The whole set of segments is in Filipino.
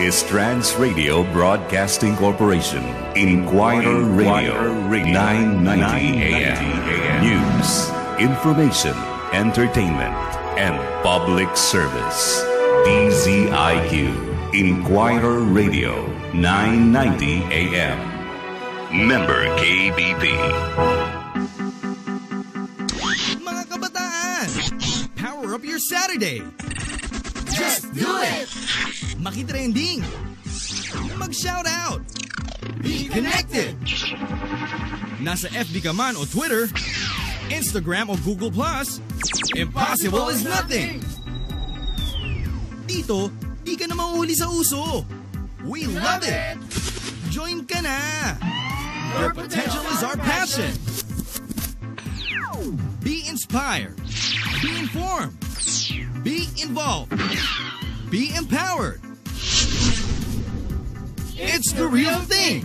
is Trans Radio Broadcasting Corporation. Inquirer Radio, 990 AM. News, information, entertainment, and public service. DZIQ. Inquirer Radio, 990 AM. Member KBP. Power up your Saturday. Just do it! Makitrending. Mag-shout out. Be connected! Nasa FB ka man o Twitter, Instagram o Google+,! impossible is nothing. Dito, di ka na sa uso. We love it. Join ka na. Your potential is our passion. Be inspired. Be informed. Be involved. Be empowered. It's the real thing.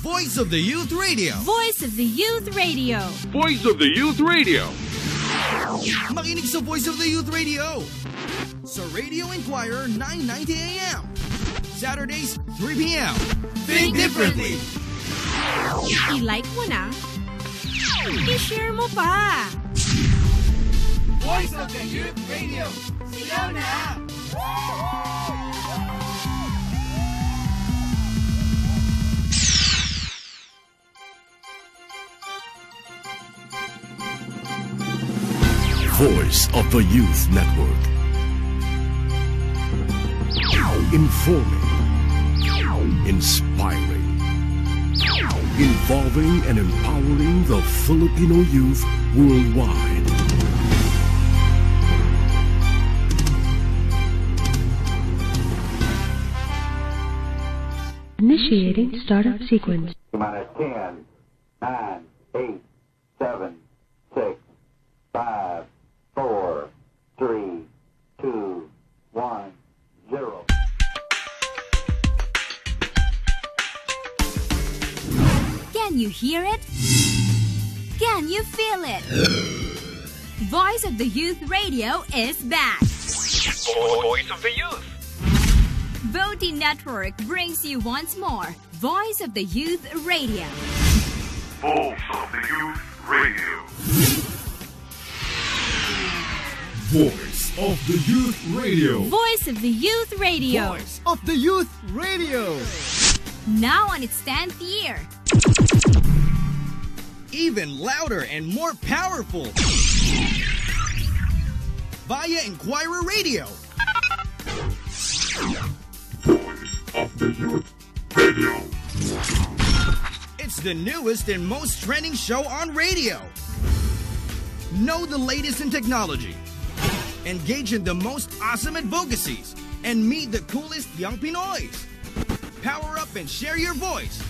Voice of the Youth Radio. Voice of the Youth Radio. Voice of the Youth Radio. Makinig sa Voice of the Youth Radio. Sa Radio Inquirer 990 AM. Saturdays 3 p.m. Think differently! I-like mo na. I-share mo pa. Voice of the Youth Radio! Na! Voice of the Youth Network. Informing, inspiring, involving and empowering the Filipino youth worldwide. Initiating startup sequence. minus 10, 9, 8, 7, 6, 5, 4, 3, 2, 1, 0. Can you hear it? Can you feel it? Voice of the Youth Radio is back. Voice of the Youth. Voti Network brings you once more Voice of the Youth Radio. Voice of the Youth Radio. Voice of the Youth Radio. Voice of the Youth Radio. Voice of the Youth Radio. Now on its 10th year. Even louder and more powerful. Via Inquirer Radio. It's the newest and most trending show on radio. Know the latest in technology. Engage in the most awesome advocacies. And meet the coolest young Pinoys. Power up and share your voice.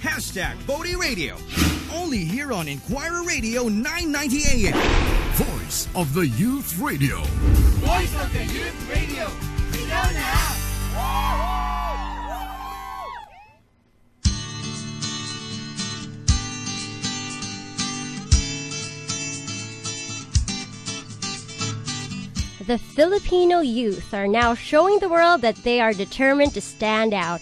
Hashtag Bodie Radio. Only here on Inquirer Radio 990 AM. Voice of the Youth Radio. Voice of the Youth Radio! We Sigaw na! The Filipino youth are now showing the world that they are determined to stand out.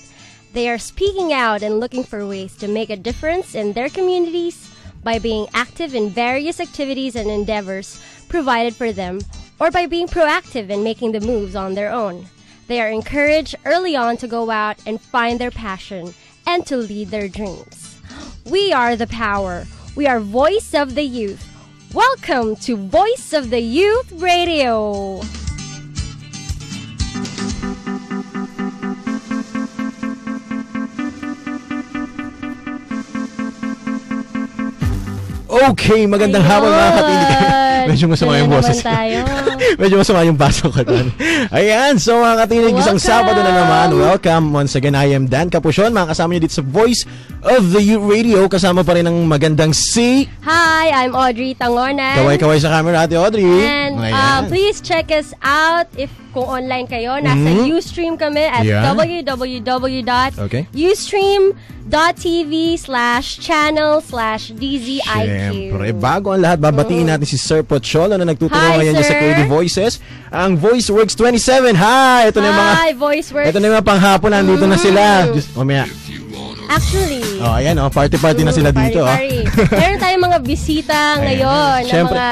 They are speaking out and looking for ways to make a difference in their communities by being active in various activities and endeavors provided for them or by being proactive in making the moves on their own. They are encouraged early on to go out and find their passion and to lead their dreams. We are the power. We are voice of the youth. Welcome to Voice of the Youth Radio. Okay, magandang hapon mga kapiling. Ah. Medyo masama yung boses. tayo. Medyo masama yung pasok ko doon. Ayan, so mga katinig, isang! Sabado na naman. Welcome. Once again, I am Dan Capuchon. Mga kasama niyo dito sa Voice of the Youth Radio. Kasama pa rin ang magandang si... Hi, I'm Audrey Tangonan. Kaway-kaway sa camera, Ate Audrey. And uh, please check us out if kung online kayo. Nasa Mhm. Ustream kami at Yeah. twitch.tv slash channel slash DZIQ. Siyempre, bago ang lahat, babatiin natin si Sir Pocholo na nagtuturo Hi, ngayon dyan sa sir. KD Voices. Ang VoiceWorks 27. Hi! Ito na yung mga... Hi, VoiceWorks. Ito na yung mga panghapon, nandito na sila. Just, mamaya. Actually, Oh, ayan oh, party-party na sila dito. ah. Pari-pari. Meron tayong mga bisita ngayon Siyempre. mga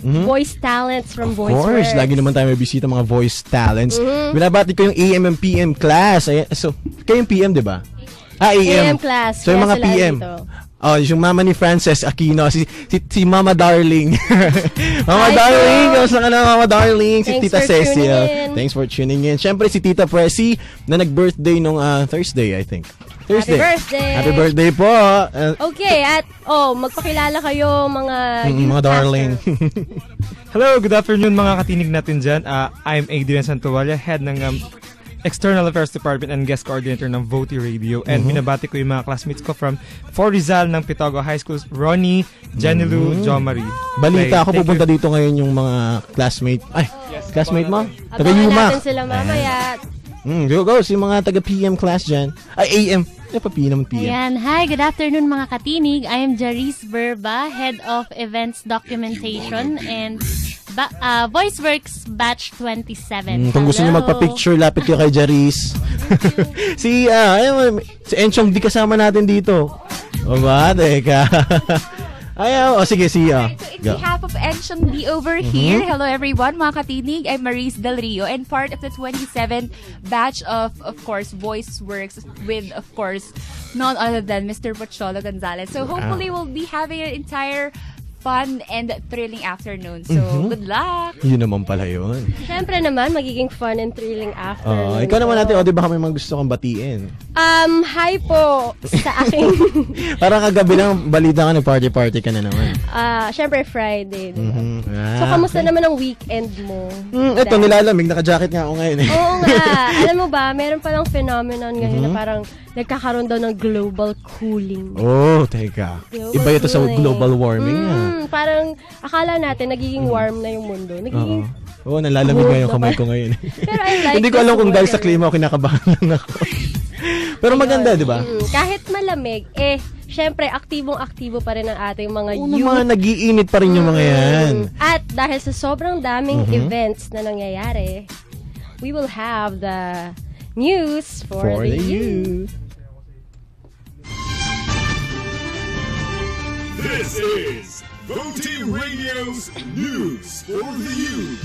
Mhm. voice talents from Of Voice course, lagi naman tayo may bisita mga voice talents. Binabati ko yung AM and PM class. Ayan, so, kayo yung PM, di ba? Ah, AM. AM class. So, yung mga PM. dito. Oh, yung mama ni Frances Aquino, si, si, si Mama Darling. Mama Hi, Darling, kamusta ka na Mama Darling? Si Thanks Tita Cecil. Thanks for tuning in. Siyempre si Tita Pressy na nag-birthday nung ah, Thursday, I think. Thursday. birthday. Happy birthday po. Uh, Okay, at oh, magpakilala kayo mga Mm, mga darling. Hello, good afternoon mga katinig natin dyan. Uh, I'm Adrian Santualia, head ng um, External Affairs Department and guest coordinator ng Voti Radio. And Mhm. binabati ko yung mga classmates ko from For Rizal ng Pitogo High School, Ronnie, Janilu, Mhm. Jo Marie. Balita Okay, ako thank pupunta you. dito ngayon yung mga classmate. Ay, classmate mo? Taga Abangan Yuma. natin sila mamaya. Mm, go, go. Si mga taga PM class dyan. Ay, AM. Ano pa PM? Ayan. Hi, good afternoon mga katinig. I am Jarice Verba, Head of Events Documentation and ba- uh, VoiceWorks Batch 27. Mm, kung gusto niyo magpa-picture, lapit kayo kay Jarice. si, ayun, si Enchong di kasama natin dito. O ba? Teka. Ayaw. O sige, si, ah. It's Go. behalf of Enchong B over Mhm. here. Hello everyone, mga katinig. I'm Maurice Del Rio and part of the 27th batch of, of course, Voice Works with, of course, none other than Mr. Pocholo Gonzalez. So hopefully we'll be having an entire fun and thrilling afternoon. So Mhm. good luck! Yun naman pala yun. Siyempre naman, magiging fun and thrilling after. Oh, ikaw naman natin, o di ba kami mga gusto kong batiin? Um, hi po sa aking, Parang kagabi lang, balita ka, nag-party-party ka na naman. ah, siyempre Friday. ba? Mhm. So, Ah. kamusta naman ang weekend mo? Mm, ito, nilalamig. Naka-jacket nga ako ngayon eh. Oo nga. Alam mo ba, meron palang phenomenon ngayon na Mhm. parang nagkakaroon daw ng global cooling. Oh, teka. Global Iba ito sa global warming ah. Mm, parang akala natin nagiging warm na yung mundo. Nagiging Oo, oh, nalalamig Cold nga yung kamay ko ngayon. Pero I like Hindi ko alam kung dahil sa klima ako kinakabahan lang ako. Pero maganda, di ba? Mm, kahit malamig, eh, syempre, aktibong-aktibo pa rin ang ating mga Oo, youth. mga nagiinit pa rin yung mga yan. At dahil sa sobrang daming Mhm. events na nangyayari, we will have the news for, For the, the youth. youth. This is Voti Radio's News for the Youth.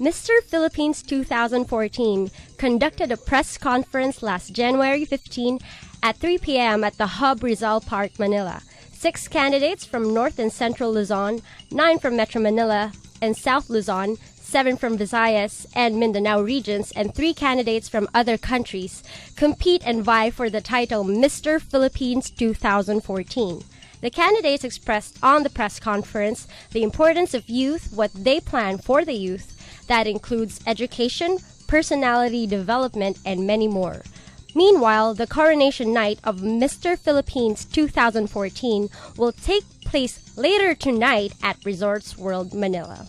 Mr. Philippines 2014 conducted a press conference last January 15 at 3 p.m. at the Hub Rizal Park, Manila. Six candidates from North and Central Luzon, nine from Metro Manila and South Luzon, seven from Visayas and Mindanao regions, and three candidates from other countries compete and vie for the title Mr. Philippines 2014. The candidates expressed on the press conference the importance of youth, what they plan for the youth, that includes education, personality development, and many more. Meanwhile, the coronation night of Mr. Philippines 2014 will take place later tonight at Resorts World Manila.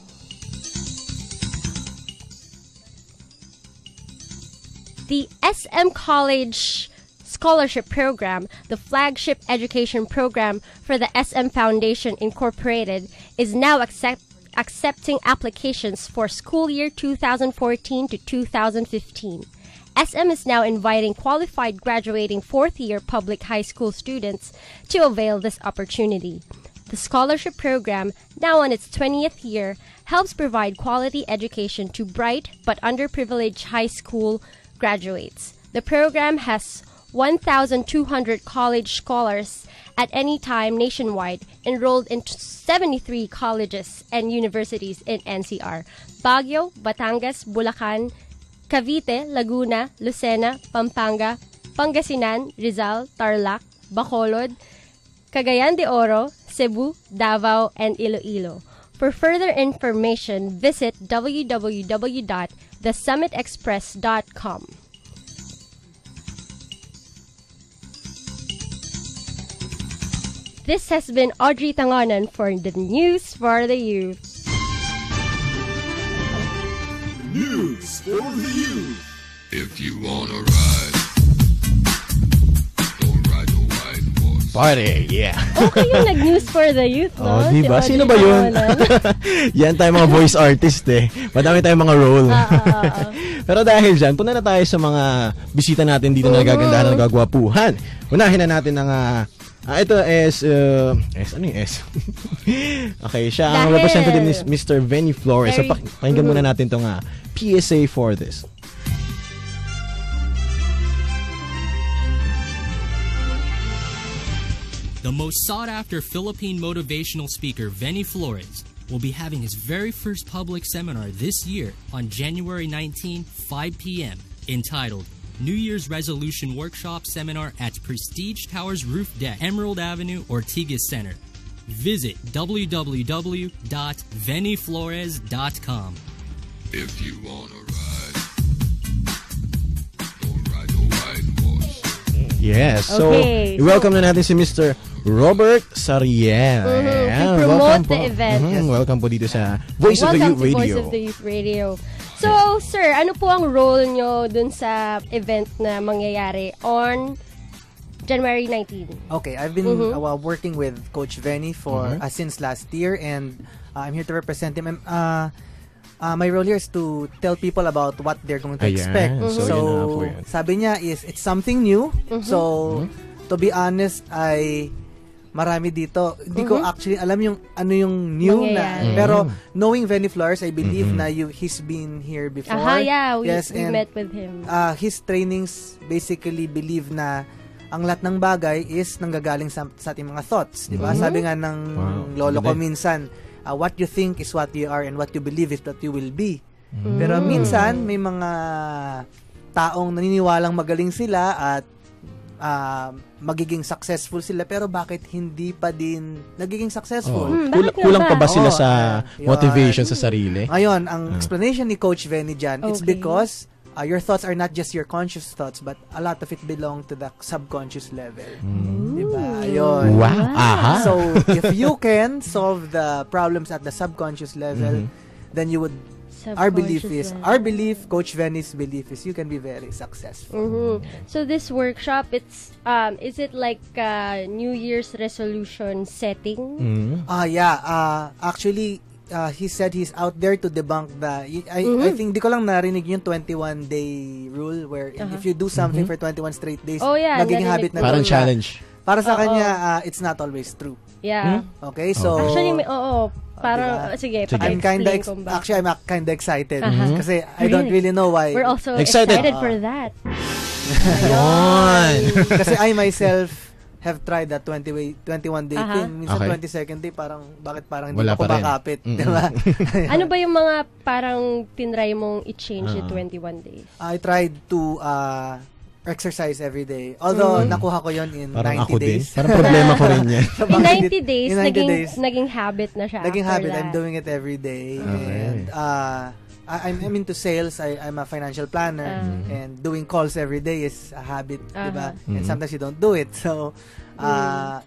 The SM College Scholarship Program, the flagship education program for the SM Foundation Incorporated, is now accept- accepting applications for school year 2014 to 2015. SM is now inviting qualified graduating fourth year public high school students to avail this opportunity. The scholarship program, now on its 20th year, helps provide quality education to bright but underprivileged high school graduates. The program has 1,200 college scholars at any time nationwide enrolled in 73 colleges and universities in NCR Baguio, Batangas, Bulacan, Cavite, Laguna, Lucena, Pampanga, Pangasinan, Rizal, Tarlac, Bacolod, Cagayan de Oro, Cebu, Davao, and Iloilo. For further information, visit www.thesummitexpress.com. This has been Audrey Tangonan for the News for the Youth. News for the Youth. If you wanna ride, party. Yeah. Okay yung nag-news for the youth, no? Oh, di ba? Si Sino ba yun? Yan tayo mga voice artist eh. Madami tayong mga role. Ah, ah, ah, ah. Pero dahil dyan, punta na tayo sa mga bisita natin dito na nagagandahan na nagagwapuhan. Unahin na natin ang ah, ito is uh, S ano yung S? okay, siya ang Dahil- representative ni Mr. Benny Flores. So Very- pak- pakinggan muna natin tong ah, PSA for this. The most sought after Philippine motivational speaker, Veni Flores, will be having his very first public seminar this year on January 19, 5 p.m., entitled New Year's Resolution Workshop Seminar at Prestige Towers Roof Deck, Emerald Avenue, Ortigas Center. Visit www.veniflores.com. If you wanna ride, or ride your white horse. Yes. So, Okay, so- welcome na natin si Mr. Robert Sariel. Mhm, to Ayan, promote welcome the po. event. Mhm, Welcome po dito sa Voice of the Welcome Youth to Radio. Voice of the Youth Radio. So, sir, ano po ang role nyo dun sa event na mangyayari on January 19? Okay, I've been Mhm. uh, working with Coach Venny for Mhm. uh, since last year, and uh, I'm here to represent him. I'm, uh, uh, my role here is to tell people about what they're going to Ayan, expect. so So, yun na po yun. sabi niya is it's something new. Mhm. So, to be honest, ay marami dito. Hindi ko Mhm. actually alam yung ano yung new Mangyayari. na. Pero knowing Venny Flores, I believe Mhm. na you he's been here before. Aha, yeah, we, yes, we and met with him. uh, his trainings basically believe na ang lahat ng bagay is nanggagaling sa, sa ating mga thoughts, di ba? Mhm. Sabi nga ng Wow, lolo ko minsan, uh, what you think is what you are and what you believe is what you will be. Mm. Pero minsan may mga taong naniniwalang magaling sila at uh, magiging successful sila pero bakit hindi pa din nagiging successful? Oh. Hmm, nga kulang pa ba sila Oo, sa yun. motivation sa sarili? Ngayon, ang Ah. explanation ni Coach Venny dyan, it's Okay. because uh, your thoughts are not just your conscious thoughts, but a lot of it belong to the subconscious level. Diba? Ayun. Wow. Aha. So, if you can solve the problems at the subconscious level, Mhm. then you would, our belief is, level. our belief, Coach Venny's belief is, you can be very successful. Mhm. So this workshop, it's um, is it like a New Year's resolution setting? Mm. Ah, yeah. Uh, actually, uh, he said he's out there to debunk the I, Mhm. I think di ko lang narinig yung 21 day rule where Uh-huh. if you do something Mhm. for 21 straight days Oh, yeah, magiging narinig habit na. Parang challenge. para sa Oo. kanya uh, it's not always true Yeah. okay so Actually, may, oo. Parang, diba? sige, Sige. I'm kind paki-explain of kung bakit. actually I'm kind of excited Uh-huh. kasi I don't Really? know why We're also Excited. excited, for that. Ayun. kasi I myself have tried that 20 way 21 day Aha. thing minsan Okay. 22nd day parang bakit parang hindi Wala ako makapit Mm-mm. di ba ano ba yung mga parang tinry mong i-change Ah. yung 21 days? I tried to uh, exercise every day. Although, Mm. nakuha ko yon in Parang 90 ako din. days. Parang problema ko rin yan. So, In bakit 90 di- days, in 90 naging, days, naging habit na siya naging habit. I'm that. doing it every day. Okay. And, uh, I, I'm, I'm into sales. I, I'm a financial planner. Ah. And doing calls every day is a habit, Uh-huh. diba? Mhm. And sometimes you don't do it. So, uh,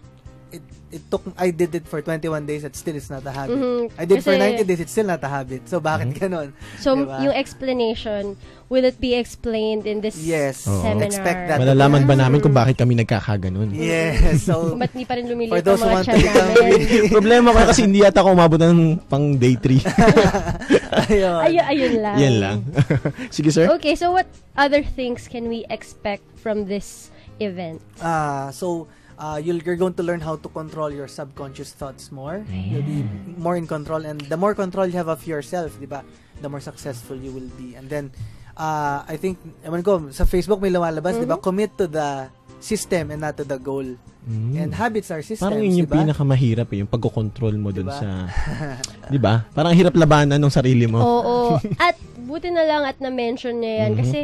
it, it took, I did it for 21 days at still it's not a habit. Mhm. I did for Kasi- 90 days, it's still not a habit. So, bakit ganon? So, Diba? yung explanation, will it be explained in this Yes. Oo. seminar? Expect that. Malalaman ba namin kung bakit kami nagkakaganon? Yes. So, Ba't di pa rin for lumiliit those mga want to become Problema ko kasi hindi yata ako umabot ng pang day 3. Ayun. Ayun, ayun lang. Yan lang. Sige, sir. Okay, so what other things can we expect from this event? Ah, so uh, you'll, you're going to learn how to control your subconscious thoughts more. You'll be more in control, and the more control you have of yourself, di ba? The more successful you will be. And then, uh, I think, ewan ko, sa Facebook may lumalabas, di ba? Commit to the system and not to the goal. Mm. And habits are systems, Parang yun yung di ba? pinakamahirap eh, yung pagkocontrol mo dun Diba? sa... di ba? Parang hirap labanan ng sarili mo. Oo. At buti na lang at na-mention niya yan Mhm. kasi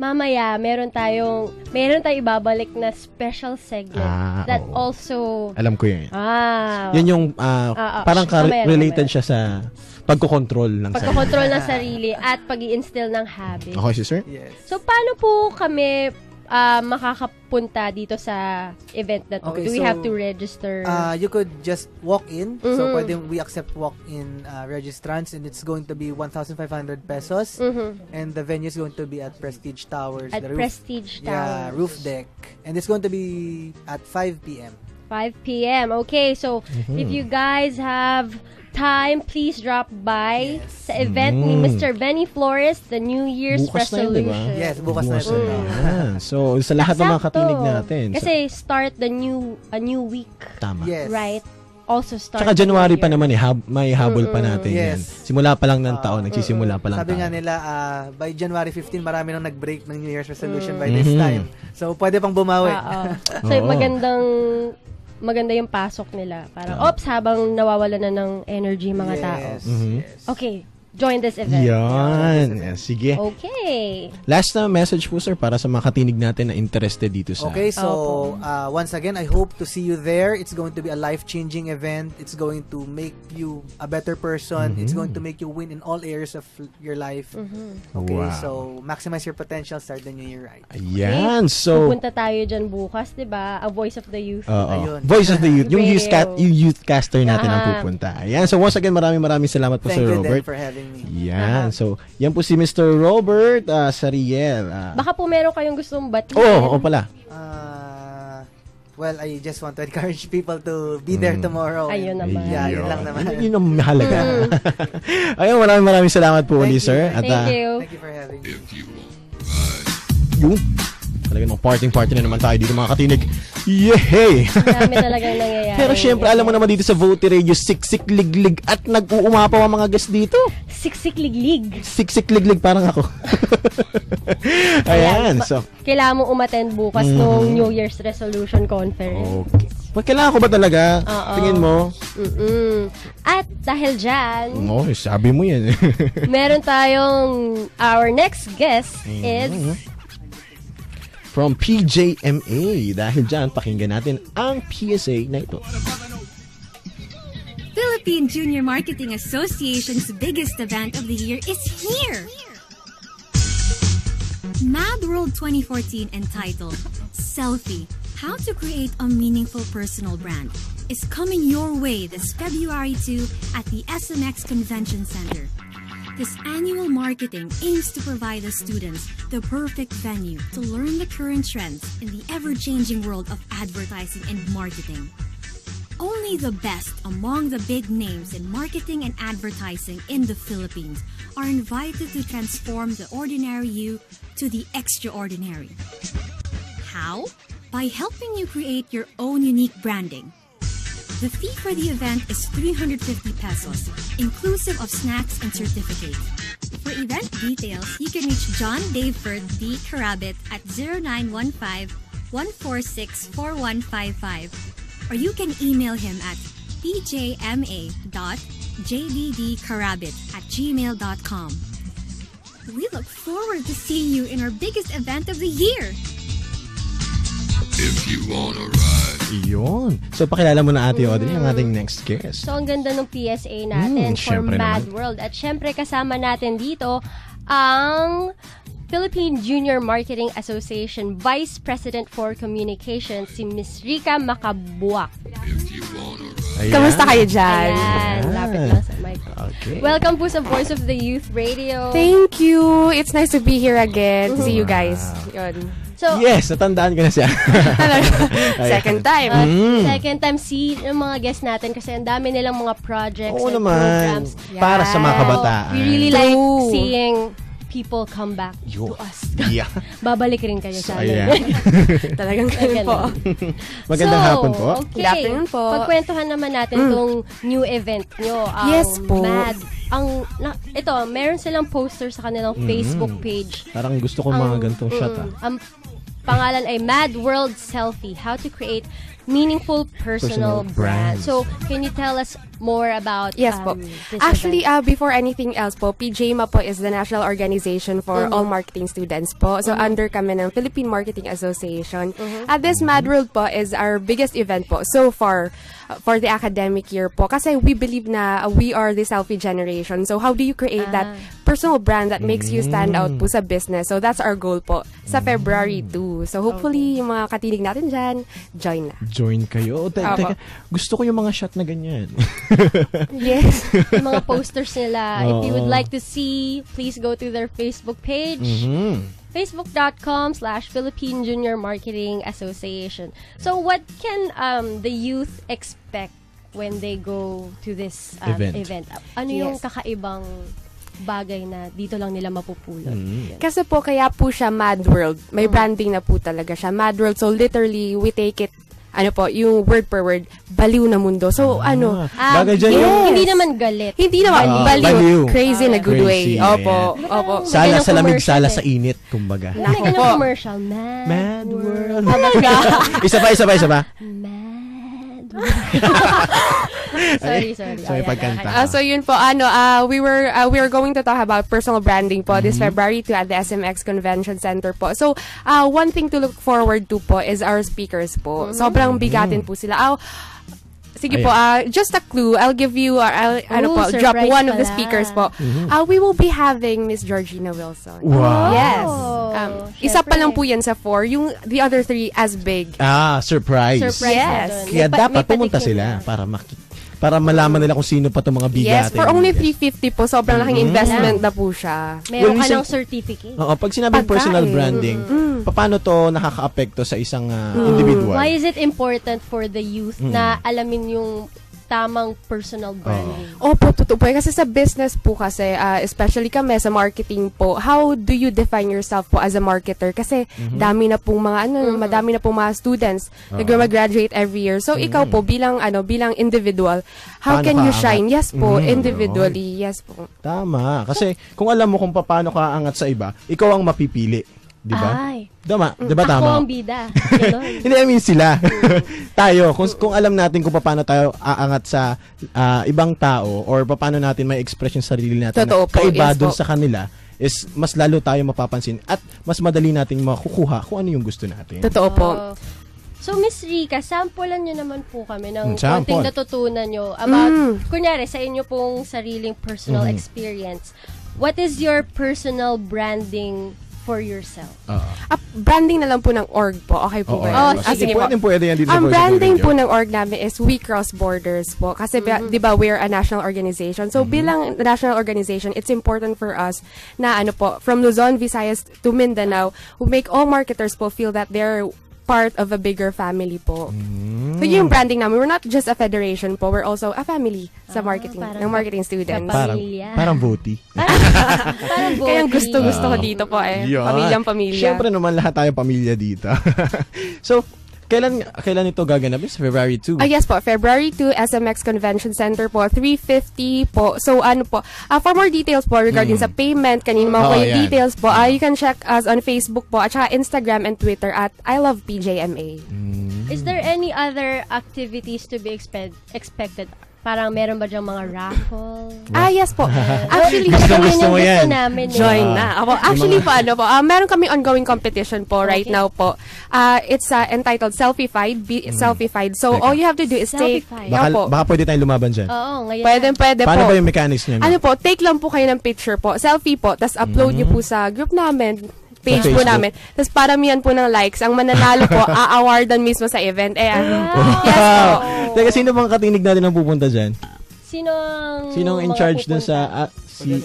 mamaya meron tayong meron tayong ibabalik na special segment Ah, that oo. also Alam ko yun. ah Yan yung ah, Ah, ah, parang shh, mamaya, ka- related mamaya. siya sa pagkocontrol ng sarili. pagkakontrol ng sarili at pag instill ng habit. Okay, si sir? Yes. So paano po kami ah, makakapunta dito sa event na to? Okay, Do we so, have to register? Uh, you could just walk in. So, Mhm. pwede, we accept walk-in uh, registrants and it's going to be 1,500 pesos. Mhm. And the venue is going to be at Prestige Towers. At the roof, Prestige Yeah, Towers. roof deck. And it's going to be at 5 p.m. 5 p.m. Okay, so Mhm. if you guys have time, please drop by sa event ni Mm. Mr. Benny Flores, the New Year's Bukas na yun, di ba? resolution. Yes, bukas na ito. Ayan. So, sa lahat ng mga katinig natin. So, Kasi start the new a new week. Tama. Yes. Right? Also start Tsaka January pa naman eh. Hab- may habol pa natin yan. Yes. Simula pa lang ng taon. Nagsisimula pa lang Sabi tayo. nga nila, ah, by January 15, marami nang nag-break ng New Year's resolution by this Mhm. time. So, pwede pang bumawi. So, Oo. magandang maganda yung pasok nila. Parang, ops, habang nawawala na ng energy mga tao. Mhm. Okay, join this event. Yan. Yan. Sige. Okay. Last na message po sir para sa mga katinig natin na interested dito sa Okay, so uh, once again, I hope to see you there. It's going to be a life-changing event. It's going to make you a better person. It's Mhm. going to make you win in all areas of your life. Mhm. Okay, Wow. so maximize your potential. Start the new year right. Ayan. So, Pupunta tayo dyan bukas, di ba? A Voice of the Youth. Oo. Voice of the Youth. Yung youth, cat, yung youth caster natin ang Aha. pupunta. Ayan. So, once again, maraming maraming salamat po Thank Sir you, Robert. Dan, for having me. Yan. So, yan po si Mr. Robert uh, Sariel. Ah, Baka po meron kayong gustong batiin. Oo, oo pala. Uh, well, I just want to encourage people to be there Mm. tomorrow. Ayun naman. Yeah, yun lang naman. Yun ang mahalaga. Ayun, maraming maraming salamat po ulit, sir. At, Thank ah, you. Thank you for having me. Yung, talagang mga parting-party na naman tayo dito mga katinig. Yehey! Marami talagang nangyayari. Pero syempre, alam mo naman dito sa Vote Radio, siksik liglig at nag-uumapaw ang mga guest dito. Siksik liglig. Siksik liglig parang ako. Ayan, so, Kailangan mo umattend bukas Mhm. nung New Year's resolution conference. okay. Well, kailangan ko ba talaga? Oo. Tingin mo? Mm-mm. At dahil dyan, Oo, sabi mo yan. meron tayong our next guest is Mhm. From PJMA. Dahil dyan, pakinggan natin ang PSA na ito. Philippine Junior Marketing Association's biggest event of the year is here. Mad World 2014 entitled Selfie How to Create a Meaningful Personal Brand is coming your way this February 2 at the SMX Convention Center. This annual marketing aims to provide the students the perfect venue to learn the current trends in the ever changing world of advertising and marketing. Only the best among the big names in marketing and advertising in the Philippines are invited to transform the ordinary you to the extraordinary. How? By helping you create your own unique branding. The fee for the event is 350 pesos, inclusive of snacks and certificates. For event details, you can reach John Daveford D. Carabit at 0915 1464155 or you can email him at pjma.jddcarabit at gmail.com. We look forward to seeing you in our biggest event of the year. If you wanna ride. Yun. So, pakilala mo na Ate Audrey, ang ating next guest. So, ang ganda ng PSA natin Mm, for Mad naman. World. At syempre, kasama natin dito ang Philippine Junior Marketing Association Vice President for Communications, si Miss Rika Makabuak. Ayan. Kamusta kayo dyan? Ayan, lapit lang sa mic. Okay. Welcome po sa Voice of the Youth Radio. Thank you. It's nice to be here again. To see you guys. Yun. So, yes, natandaan ko na siya. Second time. Uh, Mm. Second time see ng mga guests natin kasi ang dami nilang mga projects Oo and naman. programs. Para sa mga kabataan. We really like seeing people come back Yo. to us. Yeah. Babalik rin kayo sa amin. Talagang ganun po. Magandang so, hapon po. Okay. Good afternoon po. Pagkwentuhan naman natin Mm. tong new event nyo. Ang Yes po. Mad. Ang, na, ito, meron silang poster sa kanilang Mm. Facebook page. Parang gusto ko mga gantong shot ah. mm, Ang pangalan ay Mad World Selfie. How to create meaningful personal, Personal brand. So, can you tell us more about Yes um, po. Actually, event? uh, before anything else po, PJMA po is the national organization for Mhm. all marketing students po. So, Mhm. under kami ng Philippine Marketing Association. Mhm. At this Mad World po is our biggest event po so far uh, for the academic year po. Kasi we believe na uh, we are the selfie generation. So, how do you create that Ah. personal brand that makes you stand out po Mm. sa business? So, that's our goal po sa February 2. So, hopefully, yung mga katinig natin dyan, join na. Join kayo. Te- Opo. teka, gusto ko yung mga shot na ganyan. yes. yung mga posters nila. If you would like to see, please go to their Facebook page. Mhm. Facebook.com slash Philippine Junior Marketing Association. So what can um, the youth expect when they go to this um, Event. event? Ano yung Yes. kakaibang bagay na dito lang nila mapupulot? Mm. Kasi po, kaya po siya Mad World. May branding na po talaga siya. Mad World. So, literally, we take it, ano po, yung word per word, baliw na mundo. So, ano, Ah, Bagay dyan yes. yung- Hindi naman galit. Hindi naman, Ah, baliw. baliw. Crazy in a good way. Crazy, Opo, ayan. opo. Sala sa lamig, sala eh. sa init, kumbaga. May ganang commercial. Mad, Mad World. isa pa, isa pa, isa pa. sorry, sorry. So, may Oh, pagkanta. yeah. Ah, so yun po ano uh, we were uh, we were going to talk about personal branding po this Mhm. February 2 at the SMX Convention Center po. So uh, one thing to look forward to po is our speakers po. Mhm. Sobrang bigatin po sila. Ah, Sige po, uh, just a clue. I'll give you, uh, I'll, ano Ooh, po, drop one of the pala. speakers po. Mhm. Uh, we will be having Miss Georgina Wilson. Wow. Yes. Um, isa pa lang po yan sa four. Yung the other three as big. Ah, surprise. Surprise Yes. dun. Kaya dapat pumunta sila para maki para malaman nila kung sino pa itong mga bigatin. Yes, for only 350 po. Sobrang laking Mhm. investment na po siya. Meron Well, ka ng certificate. Oo, pag sinabing Pagkain. personal branding, Mm. paano to nakaka-apekto sa isang ah, Mm. individual? Why is it important for the youth Mm. na alamin yung tamang personal branding? Opo, totoo po. Kasi sa business po kasi, ah, especially kami sa marketing po, how do you define yourself po as a marketer? Kasi Mhm. dami na pong mga, ano, madami na pong mga students na Oo. graduate every year. So, ikaw Mhm. po, bilang, ano, bilang individual, how Paano can you shine? Yes po, Mhm, individually. Yes po. Tama. Kasi kung alam mo kung paano ka aangat sa iba, ikaw ang mapipili. Di ba? Ay. Tama. Di ba Ako tama? ang bida. Ganon. Hindi, I mean sila. tayo, kung, kung alam natin kung paano tayo aangat sa ah, ibang tao or paano natin may express yung sarili natin Totoo na po, kaiba yes dun po. sa kanila, is mas lalo tayo mapapansin at mas madali nating makukuha kung ano yung gusto natin. Totoo po. Oh. So, Miss Rika, sampulan nyo naman po kami ng Mm, sample. konting natutunan nyo about, Mm. kunyari, sa inyo pong sariling personal Mhm. experience. What is your personal branding for yourself? Oo. Ah, branding na lang po ng org po. Okay po Oo. ba? Oh? Ah, sige, po. pwedeng pwede yan dito Ang branding po ng org namin is We Cross Borders po. Kasi ba- di ba we're a national organization. So Mm-hmm. bilang national organization, it's important for us na ano po, from Luzon, Visayas to Mindanao, we make all marketers po feel that they're part of a bigger family po. Mm. So yun yung branding namin. We're not just a federation po, we're also a family sa marketing, Ah, parang ng marketing students. Parang, parang voti. Parang Kaya voting. gusto-gusto ko Ah. dito po eh. Yun. Pamilyang pamilya. Siyempre naman lahat tayo pamilya dito. so, kailan kailan ito gaganapin? Sa February 2? Ah, yes po, February 2, SMX Convention Center po, 350 po. So, ano po, ah, for more details po regarding Mm. sa payment, kanino mga Oo, po yung yan. details po, ah, you can check us on Facebook po, at saka Instagram and Twitter at I Love PJMA. Is there any other activities to be expect expected? Parang meron ba diyang mga raffle? Ah, yes po. Actually, Gusto- Yun gusto yung mo yan. namin eh. Join Ah. na. Ako, actually po, ano po, ah, meron kami ongoing competition po right Okay. now po. Ah, it's ah, entitled Selfified, be Selfified. So, Teka. all you have to do is take, Selfified. Baka, Opo. baka pwede tayong lumaban dyan. Oo, ngayon. Pwede, pwede Paano po. ba yung mechanics niya? Ano po, take lang po kayo ng picture po, selfie po, tapos upload niyo po sa group namin, page po namin. Tapos paramihan po ng likes. Ang mananalo po, a-awardan mismo sa event. Eh, ano? Yes po. Wow! Teka, sino bang katinig natin ang pupunta dyan? Sino ang Sinong in charge dun sa... ah, si...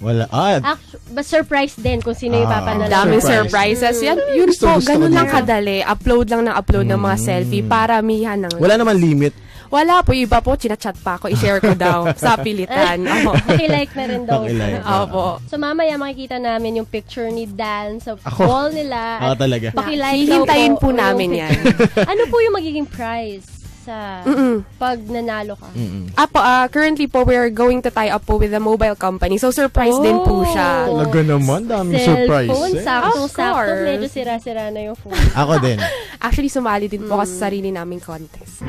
Wala. Ah, Actu- ba surprise din kung sino yung Ah. papanalo. Daming Surprise. surprises. Yan, yun Gusto- po, gusto ko ganun lang kadali. Upload lang ng upload ng mga Mm. selfie. Paramihan ng... wala naman limit. Wala po. Iba po, chinachat pa ako. I-share ko daw sa pilitan. Opo. Pakilike na rin daw. Pakilike. Opo. So mamaya makikita namin yung picture ni Dan sa Ako? wall nila. Ah, talaga. Pakilike daw Hihintayin po namin yan. ano po yung magiging prize sa Mm-mm. pag nanalo ka? Mm-mm. Apo, ah, currently po, we're going to tie up po with a mobile company. So, surprise din po siya. Oh. Talaga naman, daming Cellphone, surprise. Eh. saktong-sakto. Of course. Medyo sira-sira na yung phone. Ako din. Actually, sumali din po ako Mm. sa sarili naming contest.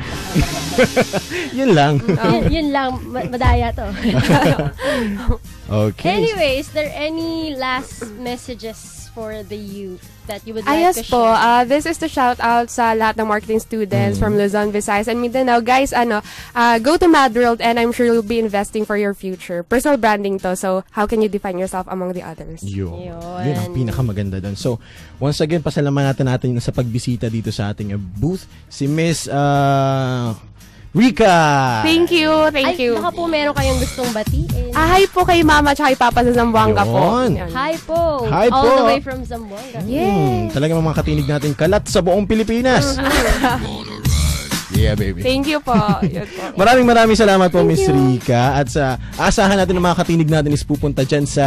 Yun lang. yun, yun lang, ma- madaya to. okay. anyway, is there any last messages for the youth that you would Ah, like yes to po. share? Ah, this is to shout out sa lahat ng marketing students Mm. from Luzon, Visayas, and Mindanao. Guys, ano, ah, go to Mad World and I'm sure you'll be investing for your future. Personal branding to, so how can you define yourself among the others? Yun. Yun. Yun ang pinakamaganda doon. So, once again, pasalamatan natin natin sa pagbisita dito sa ating uh, booth. Si Miss, uh, Rika! Thank you, thank Ay, you. baka po meron kayong gustong batiin. Ah, hi po kay Mama at kay Papa sa Zamboanga po. Yun. Hi po. Hi All po. the way from Zamboanga. Hmm, talagang mga katinig natin kalat sa buong Pilipinas. yeah, baby. Thank you po. Yun po. Maraming maraming salamat po, Miss Rika. At sa asahan natin ng mga katinig natin is pupunta dyan sa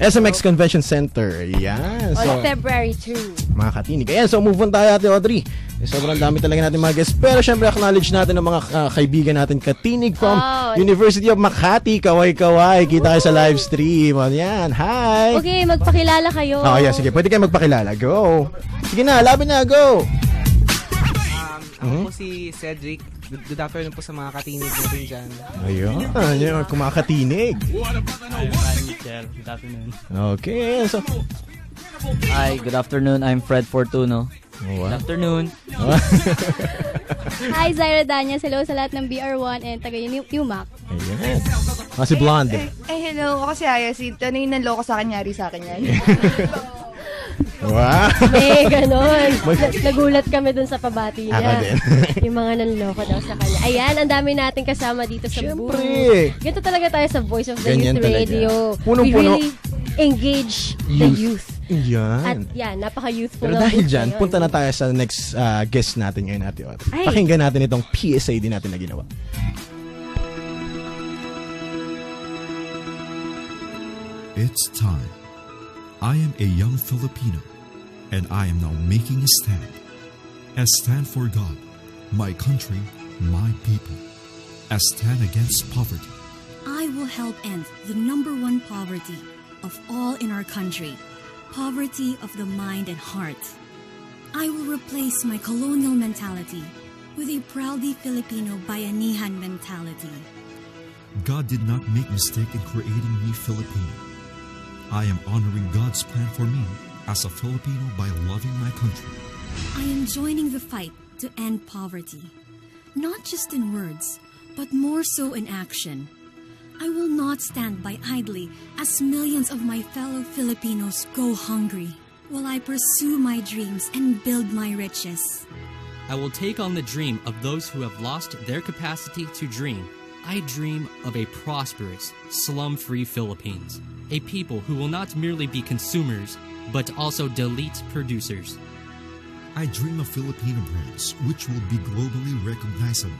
SMX Convention Center. Yan. On So, February 2. mga katinig. Ayan, so move on tayo, Ate Audrey. Eh, sobrang dami talaga natin mga guests. Pero syempre, acknowledge natin ang mga ah, kaibigan natin katinig from Oh. University of Makati. Kaway-kaway. Kita kayo sa live stream. Ayan, hi! Okay, magpakilala kayo. Oh, yeah, sige. Pwede kayo magpakilala. Go! Sige na, laban na, go! Ako po si Cedric. Good, afternoon po sa mga katinig natin dyan. Ayun, yun, kumakatinig. I'm Ryan Michel. Good afternoon. Okay, so... Hi, good afternoon. I'm Fred Fortuno. Oh, Good afternoon. Hi, Zaira Daniels. Hello sa lahat ng BR1 and taga UMAC. Ayan. Ah, si Blonde. Eh, hello. Ako si Hyacinth. Ano yung nanloko sa akin, yari sa akin yan. Wow! May ganon. Nagulat kami dun sa pabati niya. Ako din. yung mga nanloko daw sa kanya. Ayan, ang dami nating kasama dito sa Siyempre. booth. Ganito talaga tayo sa Voice of the Ganyan Youth talaga. Radio. Punong-puno. We really engage the youth. Yan. At yan, napaka-youthful Pero ng dahil booth dyan, ngayon. punta na tayo sa next ah, guest natin ngayon, Ate. Ay. Pakinggan natin itong PSA din natin na ginawa. It's time. I am a young Filipino, and I am now making a stand. A stand for God, my country, my people. A stand against poverty. I will help end the number one poverty of all in our country poverty of the mind and heart. I will replace my colonial mentality with a proudly Filipino bayanihan mentality. God did not make mistake in creating me Filipino. I am honoring God's plan for me as a Filipino by loving my country. I am joining the fight to end poverty, not just in words, but more so in action. I will not stand by idly as millions of my fellow Filipinos go hungry while I pursue my dreams and build my riches. I will take on the dream of those who have lost their capacity to dream. I dream of a prosperous, slum free Philippines, a people who will not merely be consumers, but also delete producers. I dream of Filipino brands which will be globally recognizable.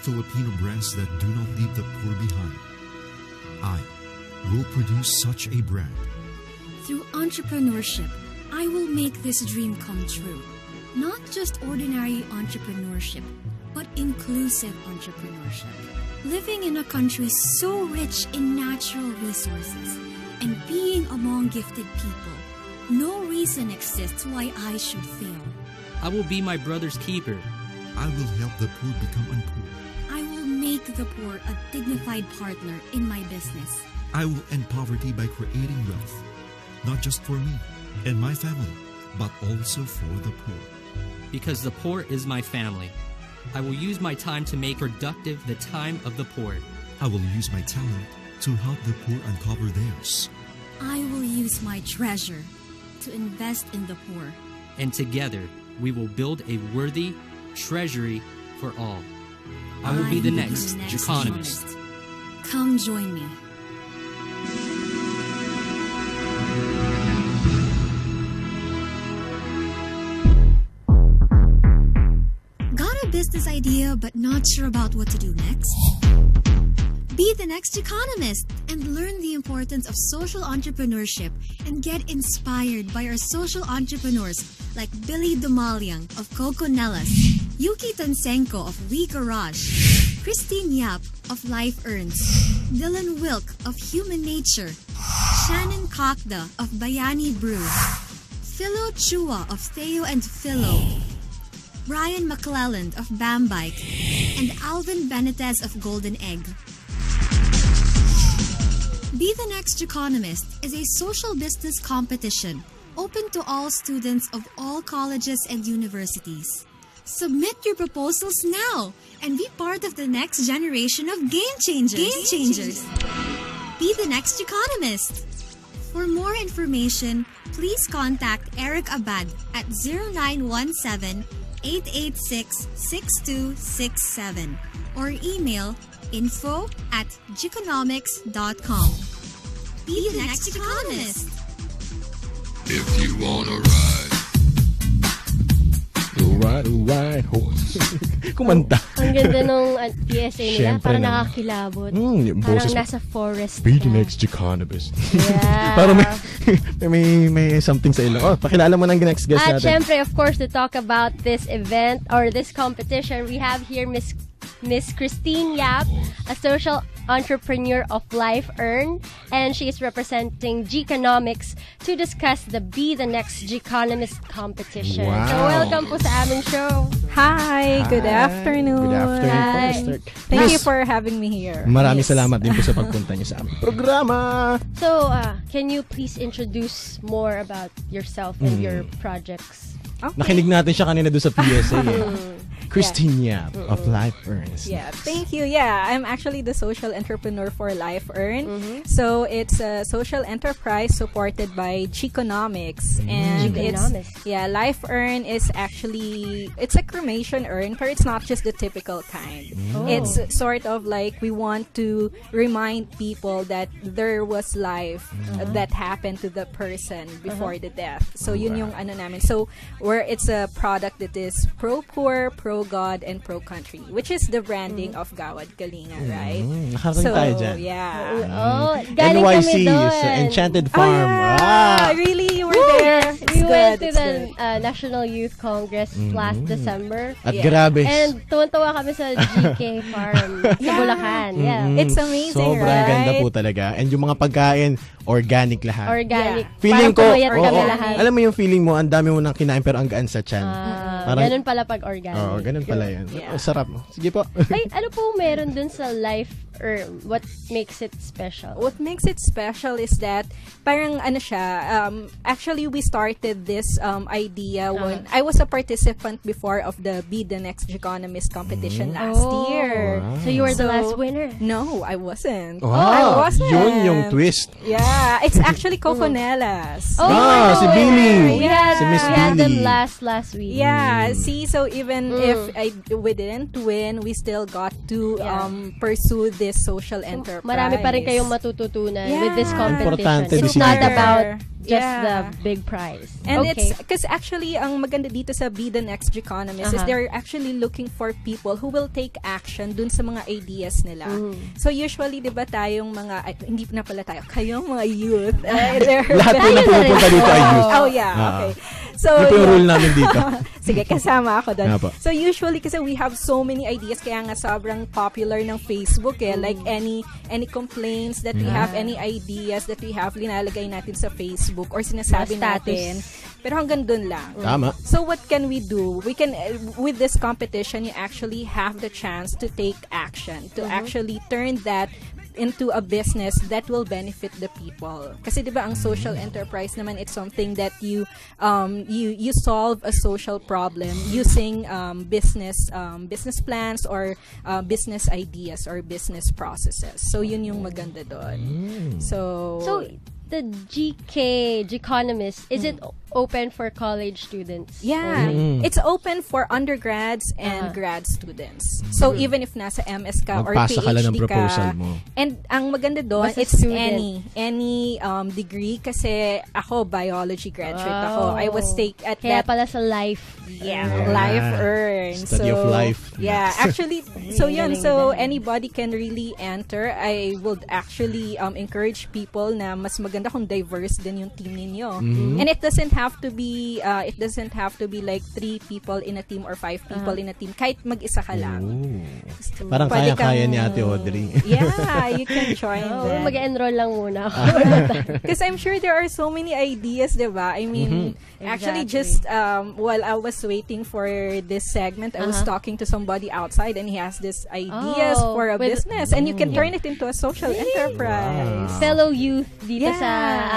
Filipino brands that do not leave the poor behind. I will produce such a brand. Through entrepreneurship, I will make this dream come true. Not just ordinary entrepreneurship, but inclusive entrepreneurship. Living in a country so rich in natural resources and being among gifted people, no reason exists why I should fail. I will be my brother's keeper. I will help the poor become unpoor. I will make the poor a dignified partner in my business. I will end poverty by creating wealth, not just for me and my family, but also for the poor. Because the poor is my family. I will use my time to make productive the time of the poor. I will use my talent to help the poor uncover theirs. I will use my treasure to invest in the poor. And together, we will build a worthy treasury for all. I will be the next economist. Come join me. Business idea but not sure about what to do next? Be the next economist and learn the importance of social entrepreneurship and get inspired by our social entrepreneurs like Billy Dumaliang of Coco Nellas, Yuki Tansenko of We Garage, Christine Yap of Life Earns, Dylan Wilk of Human Nature, Shannon Kakda of Bayani Brew, Philo Chua of Theo and Philo, Brian McClelland of Bambike, and Alvin Benitez of Golden Egg. Be the Next Economist is a social business competition open to all students of all colleges and universities. Submit your proposals now and be part of the next generation of game changers. Game changers. Be the next economist. For more information, please contact Eric Abad at 0917 886-6267 or email info at geekonomics.com. Be the next economist. If you wanna ride. Alright, alright. Kumanta. Ang ganda nung uh, PSA nila. Siyempre Parang naman. nakakilabot. Mm, yung parang boses nasa forest Be ka. the next economist. Yeah. Parang may, may, may something sa ilong. Oh, pakilala mo ng next guest At natin. syempre, of course, to talk about this event or this competition, we have here Miss Miss Christine Yap, a social entrepreneur of Life Earn, and she is representing Geekonomics to discuss the Be the Next Geekonomist competition. Wow. So welcome po sa aming show. Hi, good Hi. afternoon. Good afternoon po, Hi. Mr. Thank you Miss- for having me here. Maraming Yes. salamat din po sa pagpunta niyo sa aming programa. So, uh, can you please introduce more about yourself and Mm. your projects? Nakinig natin siya kanina doon sa PSA. eh. Mm. Christine Yap of Life Earns. Yeah, thank you. Yeah, I'm actually the social entrepreneur for Life Earn. Mm-hmm. So it's a social enterprise supported by Geekonomics, and Geekonomics. it's yeah, Life Earn is actually it's a cremation urn, but it's not just the typical kind. Oh. It's sort of like we want to remind people that there was life Mhm. that happened to the person before Uh-huh. the death. So yun yung ano namin. So where it's a product that is pro poor, pro God, and pro country, which is the branding of Gawad Kalinga, right? Mm, nakarating tayo dyan. yeah. Oh, galing NYC, kami doon. Enchanted Oh, Farm. yeah. Ah! Really? You were Woo! there? It's we went good, to it's the uh, National Youth Congress Mhm. last December. At grabe. And tuwan-tuwa kami sa GK Farm sa Yeah. Bulacan. Yeah. Mm, Sobrang ganda po talaga. And yung mga pagkain, organic lahat. Organic. Feeling Parang ko, oo, lahat. alam mo yung feeling mo, ang dami mo nang kinain pero ang gaan sa tiyan. Ah, ganun pala pag organic. Oo, ganun pala yun. Ang sarap. Sige po. Ay, ano po meron dun sa life or what makes it special? What makes it special is that parang ano siya, um, actually we started this um, idea when Uh-huh. I was a participant before of the Be the Next Economist competition last Oh. year. Wow. So you were the last winner? No, I wasn't. Wow, I wasn't. yun yung twist. Yeah, it's actually Coconelas. Oh, Ah, I si Billy. We had, Si Miss we had them last last week. Yeah, see, so even Mm. if I, we didn't win, we still got to Yeah. um, pursue this social enterprise. Marami pa rin kayong matututunan with this Yeah. competition. Importante It's not about just Yeah. the big prize. And okay. it's because actually ang maganda dito sa Be the Next Economist is Uh-huh. they're actually looking for people who will take action dun sa mga ideas nila. Mm. So usually 'di ba tayong mga ay, hindi na pala tayo, kayong mga youth. they're Lahat po na pumupunta dito ay youth. Oh yeah, Ah. okay. So po yung yeah. rule namin dito. Sige, kasama ako doon. So usually kasi we have so many ideas kaya nga sobrang popular ng Facebook eh. Like any any complaints that we Mm. have, any ideas that we have, linalagay natin sa Facebook or sinasabi natin. Pero hanggang dun lang. Tama. So what can we do? We can uh, with this competition you actually have the chance to take action, to Mhm. actually turn that into a business that will benefit the people. Kasi 'di ba ang social enterprise naman it's something that you um you you solve a social problem using um business um business plans or uh, business ideas or business processes. So yun yung maganda doon. So So, the GK, Geekonomist, is it o- open for college students? Yeah, only? it's open for undergrads and Uh-huh. grad students. So even if nasa MS ka or Magpasa PhD ka lang ng ka, proposal mo. and ang maganda doon, Basta it's student. any any um, degree kasi ako biology graduate ako. Wow. I was take at Kaya that pala sa life. yeah, Yeah. life earn. Study so, of life. Yeah, actually, so yun, so anybody can really enter. I would actually um, encourage people na mas maganda kung diverse din yung team ninyo. Mhm. And it doesn't have to be, uh, it doesn't have to be like three people in a team or five people Ah. in a team. Kahit mag-isa ka lang. Ooh. Parang kaya-kaya kang- ni Ate Audrey. Yeah, you can join Oh, them. mag-enroll lang muna ako. Because I'm sure there are so many ideas, diba? I mean, Mhm. actually Exactly. just um, while I was waiting for this segment, I was Uh-huh. talking to somebody outside and he has this ideas Oh, for a with- business and you can turn it into a social enterprise. Fellow youth dito Yeah. sa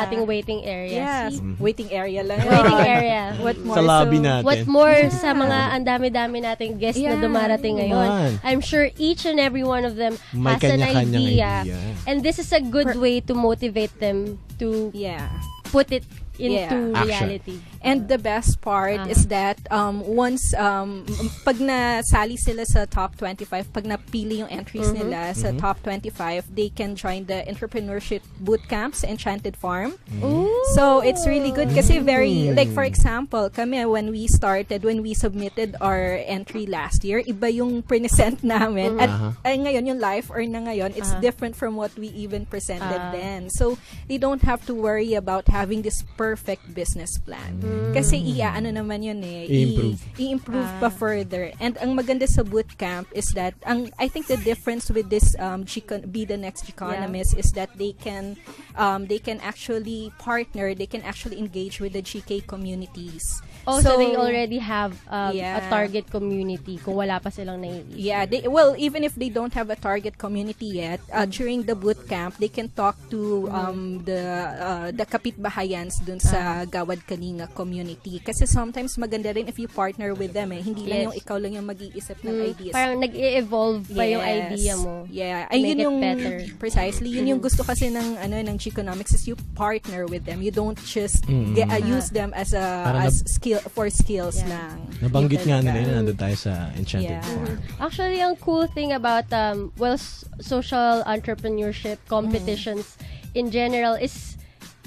ating waiting area. Yes, See? waiting area lang. Waiting yun. area. What more? Sa lobby so- natin. What more sa mga ang dami-dami nating guests na Yeah. dumarating ngayon. Naman. I'm sure each and every one of them May has an idea. idea. And this is a good way to motivate them to Yeah. put it into Yeah. reality. And the best part Uh-huh. is that um, once um, pag nasali sila sa top 25, pag napili yung entries Mhm. nila sa Mhm. top 25, they can join the entrepreneurship boot camps Enchanted Farm. Ooh. So it's really good kasi very Mm. like for example, kami when we started, when we submitted our entry last year, iba yung present namin. Mhm. At Aha. ay, ngayon yung live or na ngayon, it's Aha. different from what we even presented Ah. then. So they don't have to worry about having this perfect business plan. Kasi iya ano naman yun eh, i- I-improve. i-improve Ah. pa further. And ang maganda sa bootcamp is that ang I think the difference with this um Gecon- be the next economist is that they can um they can actually partner, they can actually engage with the GK communities. Oh, so, they already have um, a Yeah. target community kung wala pa silang naiisip. Yeah, they well even if they don't have a target community yet, uh, during the boot camp they can talk to um the uh, the kapitbahayans dun sa Gawad Kalinga community kasi sometimes maganda rin if you partner with them eh hindi lang Yes. yung ikaw lang yung mag-iisip ng Mm, ideas. Parang nag-i-evolve pa yung Yes. idea mo. Yeah, ay make yun yung better. precisely yun yung gusto kasi ng ano ng Chiconomics is you partner with them. You don't just Mm. get, uh, use them as a Parang as skill for skills lang. Nabanggit nga nila yun, nandun tayo sa Enchanted Yeah. Farm. Actually, ang cool thing about um, well, social entrepreneurship competitions in general is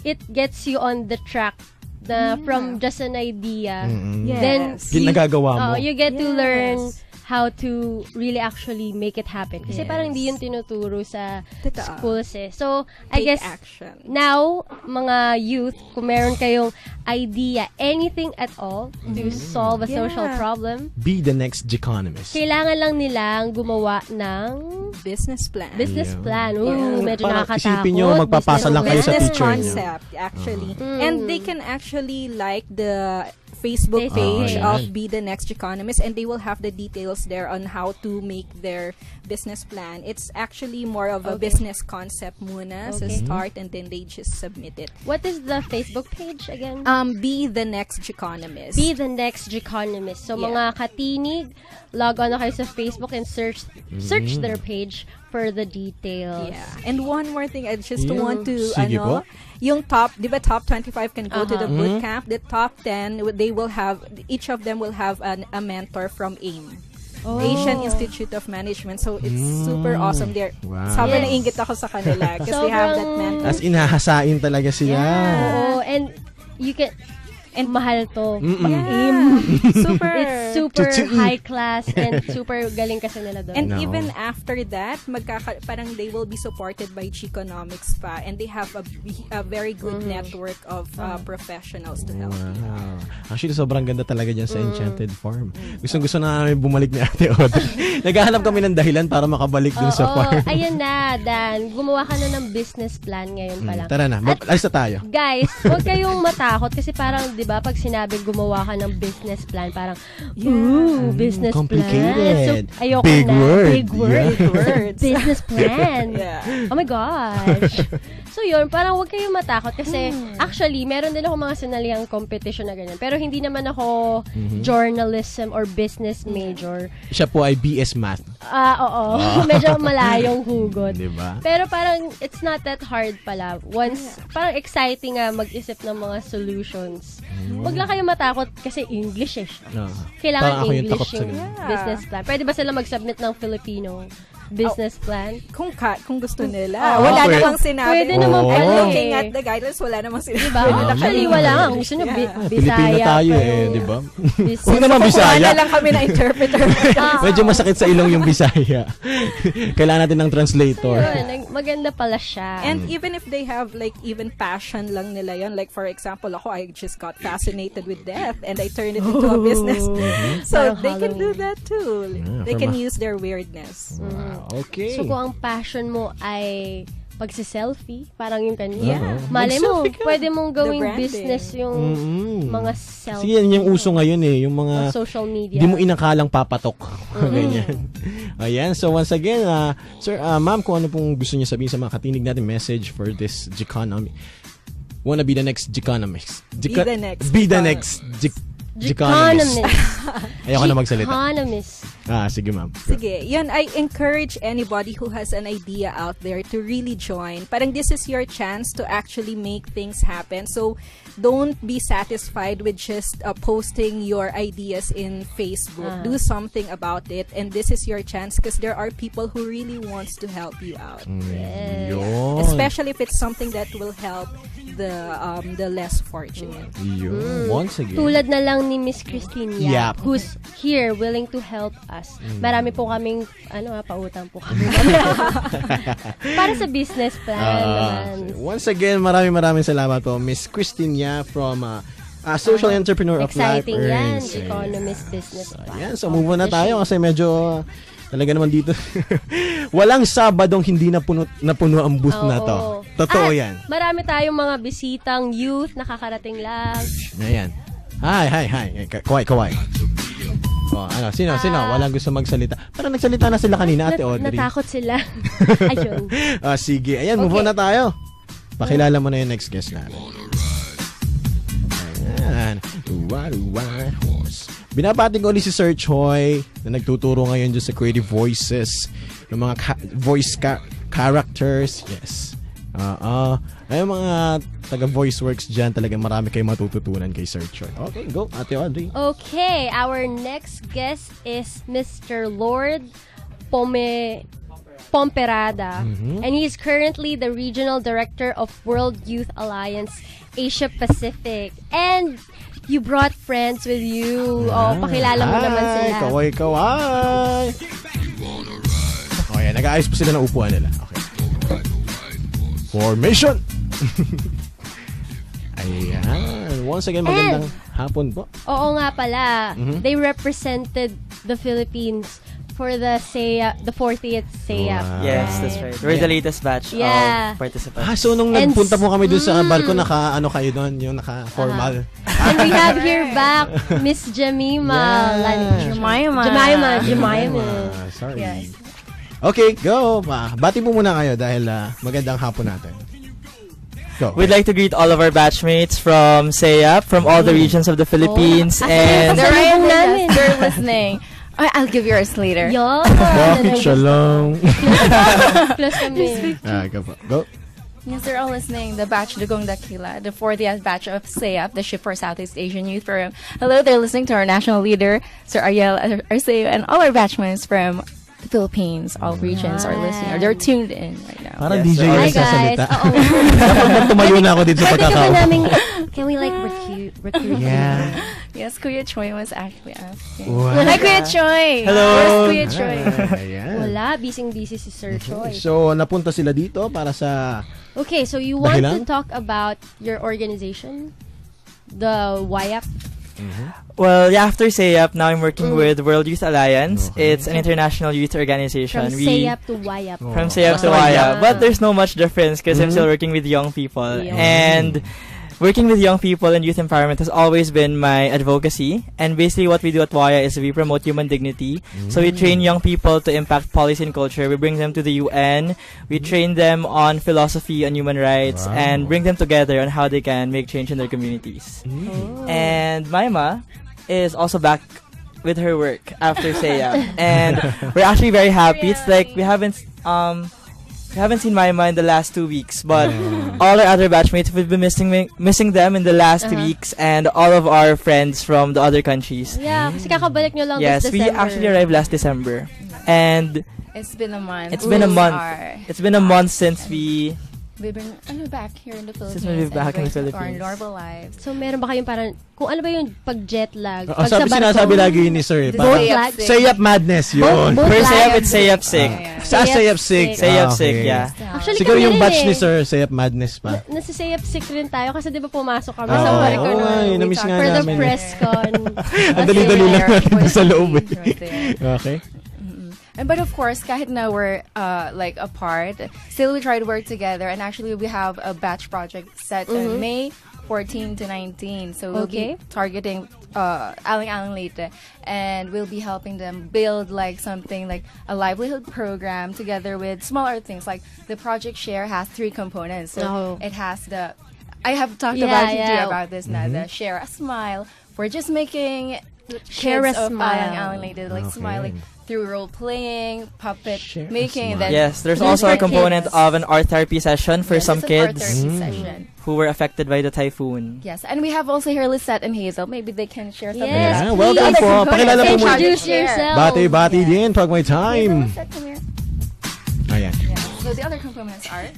it gets you on the track na from just an idea. Mm-mm. Then, Yes. Yung nagagawa mo. Oh, you get to Yes. learn how to really actually make it happen. Kasi Yes. parang hindi yun tinuturo sa Totoo. schools eh. So, I Take guess, action. now, mga youth, kung meron kayong idea, anything at all, to solve a social Yeah. problem, Be the next Geconomist. kailangan lang nilang gumawa ng business plan. business Yeah. plan. Ooh, Yeah. medyo Parang nakakatakot. isipin nyo, magpapasa Business lang kayo sa teacher nyo. concept actually Mm. and they can actually like the Facebook page page. of Oh, Be the Next Economist and they will have the details there on how to make their business plan. It's actually more of a Okay. business concept muna sa Okay. start and then they just submit it. What is the Facebook page again? Um, Be the Next Economist. Be the next Geconomist. So, Yeah. mga katinig, log on na kayo sa Facebook and search search Mm. their page for the details. Yeah. And one more thing, I just Yeah. want to, Sige ano, po. yung top, di ba top 25 can go to the Uh-huh. boot Mhm. camp. The top 10, they will have, each of them will have an, a mentor from AIM. Oh. Asian Institute of Management. So, it's super Mm. awesome. They're, Wow. sobrang Yes. nainggit ako sa kanila kasi they have that mentor. As inahasain talaga sila. Oo, and you can and mahal to. Mm-mm. Pang-aim. super. It's super high class and super galing kasi nila doon. And No. even after that, magkaka parang they will be supported by Chiconomics pa and they have a, a very good Mm-hmm. network of uh, professionals to help you. Wow. Actually, sobrang ganda talaga dyan sa Mm. Enchanted Farm. Gustong gusto na namin bumalik ni Ate Audrey. Naghahanap kami ng dahilan para makabalik dun sa Oo, farm. ayan na, Dan. Gumawa ka na ng business plan ngayon pa Mm, lang. Tara na, mag- alis na tayo. Guys, huwag kayong matakot kasi parang, di ba, pag sinabing gumawa ka ng business plan, parang, ooh, business Mm, complicated. plan. So, ayoko Big na. word. Big word. Big words. business plan. Yeah. Oh my gosh. So yun, parang huwag kayong matakot kasi actually, meron din ako mga sinaliang competition na ganyan. Pero hindi naman ako Mhm. journalism or business major. Siya po ay BS Math. Ah, oo. Medyo malayong hugot. Diba? Pero parang it's not that hard pala. Once, parang exciting nga mag-isip ng mga solutions. Huwag lang kayo matakot kasi English eh. No. Kailangan Parang ako yung English yung ganun. business plan. Pwede ba sila mag-submit ng Filipino business plan? Kung ka, kung gusto nila. Oo. wala Pwede. namang sinabi. Pwede naman Oo. I'm pala looking eh. at the guidelines, wala namang sinabi. Diba? Na Actually, wala nga. Gusto nyo, bi-. Bisaya. Pilipino tayo pero eh, di ba? Huwag naman Bisaya. na lang kami na interpreter. Ah, Medyo masakit sa ilong yung Bisaya. Kailangan natin ng translator. Yun, maganda pala siya. And even if they have like even passion lang nila yun, like for example, ako, I just got fascinated with death and I turned it into a business. So Parang they can do that too. Yeah, they can use their weirdness. Wow, okay. So kung ang passion mo ay pagsi-selfie, parang yung kanina. Yeah. Malay mo, pwede mong gawing business yung Mm-mm. mga selfie. yan yung uso ngayon eh, yung mga Mga social media. Hindi mo inakalang papatok. Ganyan. Ayan. So once again, uh, sir, uh, ma'am, kung ano pong gusto niyo sabihin sa mga katinig natin message for this Geconomy. Wanna be the next Geconomist. Be the next Be the next Ge- Economist. Ayoko na magsalita. Economist. Ah, sige ma'am. Sige, yun, I encourage anybody who has an idea out there to really join. Parang this is your chance to actually make things happen. So, don't be satisfied with just uh, posting your ideas in Facebook. Ah. Do something about it. And this is your chance because there are people who really wants to help you out. Mm, Yun. Especially if it's something that will help the um, the less fortunate. Yun. Once again. Tulad na lang ni Miss Christine Yap, Yap. who's here willing to help us. Mm. Marami po kaming, ano ha, pautang po kami. Para sa business plan Ah, naman. once again, maraming maraming salamat po, Miss Christina from uh, uh, Social Entrepreneur of Life Exciting yan, Earns. economist business plan. Yan, so move on na tayo kasi medyo uh, talaga naman dito. Walang Sabadong hindi napuno, napuno ang booth na to. Oo. Totoo At yan. Marami tayong mga bisitang youth nakakarating lang. Ayan. Hi, hi, hi. Eh, ka- Kawai, kawai. Oh, ano, sino, sino? Walang gusto magsalita. Parang nagsalita na sila kanina, Ate Audrey. natakot sila. Ayun. Ah, sige. Ayan, move on na tayo. Pakilala mo na yung next guest natin. Ayan. Uwa, uwa, horse. Binabati ko ulit si Sir Choi na nagtuturo ngayon dyan sa Creative Voices ng mga ka- voice ca- characters. Yes. Oo. Ay, mga taga voice works dyan, talaga marami kayong matututunan kay Sir Choi. Okay, go. Ate Audrey. Okay, our next guest is Mr. Lord Pome Pomperada, Mhm. and he is currently the regional director of World Youth Alliance Asia Pacific. And you brought friends with you. Oh, pakilala mo naman Hi, sila. Kaway, kaway. Oh, yan. Nag-aayos pa sila ng upuan nila. Okay. Formation! Ayan. Once again, magandang hapon po. Oo nga pala. Mhm. They represented the Philippines for the SEA, the 40th SEA. Wow. Yes, that's right. We're the latest batch Yeah. of participants. Ah, so nung And nagpunta po kami dun sa mm. barko, naka, ano kayo doon? Yung naka-formal. And we have here back Miss Jamima. Lan- Jemima. Jemima. Jemima. Sorry. Okay, go. Ah, Bati po muna kayo dahil ah, magandang hapon natin. Go. We'd like to greet all of our batchmates from SEAP, from all the regions of the Philippines, Oh. and They're right. They're listening. I- I'll give yours later. Yo. Bakit siya lang? Close kami. Ah, go po. Go. Yes, they're all listening. The batch Dugong Dakila, the 40th batch of SEAP, the Ship for Southeast Asian Youth Forum. Hello, they're listening to our national leader, Sir Ariel Ar- Arceo, and all our batchmates from the Philippines, all regions are listening, or they're tuned in right now. Parang Yes, DJ yung Hi, nagsasalita. guys. Oo. Dapat tumayo na ako dito sa pagkakaupo. namin, can we like recruit, recruit Yeah. Yes, Kuya Choi was actually asking. Hi, Kuya Choi! Hello. Where's Kuya Choi? Ayan. Wala, busy-busy si Sir Choi. So, napunta sila dito para sa... Okay, so you want Dahilan? to talk about your organization? The WIAP? well, yeah, after SEAP, now I'm working Mm. with World Youth Alliance. It's an international youth organization. From We- SEAP to WIAP. From SEAP to Ah. But there's no much difference because I'm Mhm. still working with young people. Young. And working with young people and youth empowerment has always been my advocacy. And basically what we do at WIA is we promote human dignity. So we train young people to impact policy and culture. We bring them to the UN. We train them on philosophy on human rights Wow. and bring them together on how they can make change in their communities. And Maima is also back with her work after SEA. and we're actually very happy. It's like we haven't um we haven't seen Maima in the last two weeks, but all our other batchmates we've been missing missing them in the last Uh-huh. weeks, and all of our friends from the other countries. Yeah, kasi kakabalik nyo lang Yes, this we December. actually arrived last December, and It's been a month. it's been a month. are- It's been a month since we We've been ano, back here in the Philippines. Since we've back in the to our Philippines. normal lives. So, meron ba kayong parang, kung ano ba yung pag-jet lag? Oh, pag sa sabi barko? sinasabi lagi yun ni Sir. eh. Boat lag? Say up madness, yun. Boat- For lag. SEAP, it's SEAP sick. Sa Say up sick. Say up Ah, sick, okay. yeah. Actually, Siguro yung batch eh. ni Sir, Say up madness pa. Nasa sick rin tayo kasi di ba pumasok kami Ah, sa oo, barko oo eh, We na-miss nga For the namin eh. press con. Ang dali-dali lang natin sa loob eh. Okay. And but of course, kahit na we're uh, like apart, still we try to work together. And actually, we have a batch project set Mhm. on May 14 to 19. So we'll Okay. be targeting uh, Aling Aling Leyte, and we'll be helping them build like something like a livelihood program together with smaller things. Like the project share has three components. So Oh. it has the I have talked Yeah, about yeah. about this now. Mhm. The share a smile we're just making Share kids a of smile. Alang Alang Lady like Okay. smiling through role playing, puppet making. Then yes, there's also a component kids. of an art therapy session for Yes, some it's an art kids therapy mm. who were affected by the typhoon. Yes, and we have also here Lisette and Hazel. Maybe they can share something. Yes, Yeah, welcome po. Pakilala po muna. Introduce yourself. Bati-bati din pag may time. Lisette, come here. Oh, Ayan. So the other components are.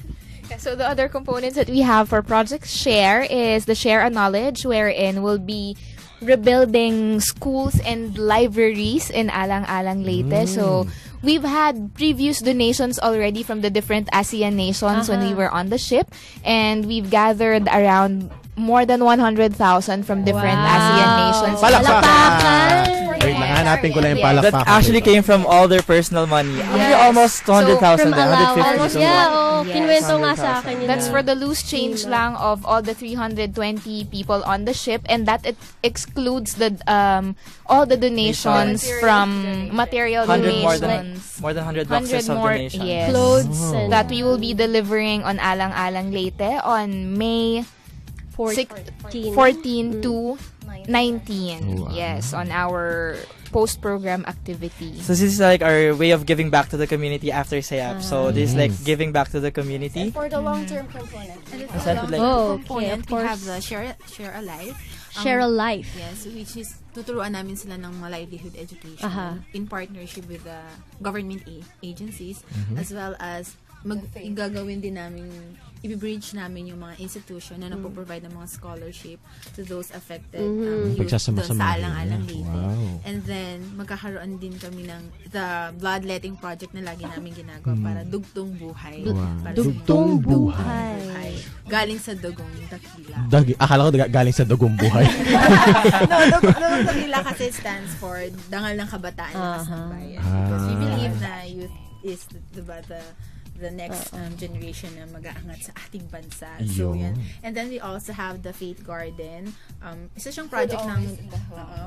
So the other components that we have for Project Share is the Share a Knowledge, wherein we'll be rebuilding schools and libraries in Alang Alang Leyte. So we've had previous donations already from the different ASEAN nations when we Uh-huh. were on the ship, and we've gathered around more than 100,000 from different ASEAN nations. Palakpakan! Wait lang, hanapin ko lang yung That palakpakan. actually came from all their personal money. Actually, almost 200,000 From there, 150. Yeah, what? oh, kinwento nga sa akin yun. That's for the loose change lang of all the 320 people on the ship, and that it excludes the um all the donations Material. from material 100 more donations. than more than 100 boxes of more, donations. Yes. Clothes Oh. and- that we will be delivering on Alang Alang Leyte on May 14. 14 to 19. Oh, wow. Yes, on our post-program activity. So this is like our way of giving back to the community after SAYAP. So this is like giving back to the community. For the long-term component. Is that like- Oh, component, okay, we have the Share, share a Life. Share a Life. Yes, which is tuturuan namin sila ng mga livelihood education Aha. in partnership with the government agencies Mhm. as well as mag gagawin din namin i-bridge namin yung mga institution na nagpo-provide ng mga scholarship to those affected um, Mhm. youth doon sa Alang-Alang ganyan. Leyte. Wow. And then, magkakaroon din kami ng the bloodletting project na lagi namin ginagawa Mm. para dugtong buhay. Wow. Para sa Dugtong mga- buhay. Galing sa dugong dakila. Dag akala ko daga- galing sa dugong buhay. no, dug- dugong dakila kasi stands for Dangal ng Kabataan Lakas ng Bayan. Because we Ah. believe na youth is diba, the the next um, generation na mag-aangat sa ating bansa. So, Yun. yan. And then we also have the Faith Garden. Um, isa siyang project ng. Oo.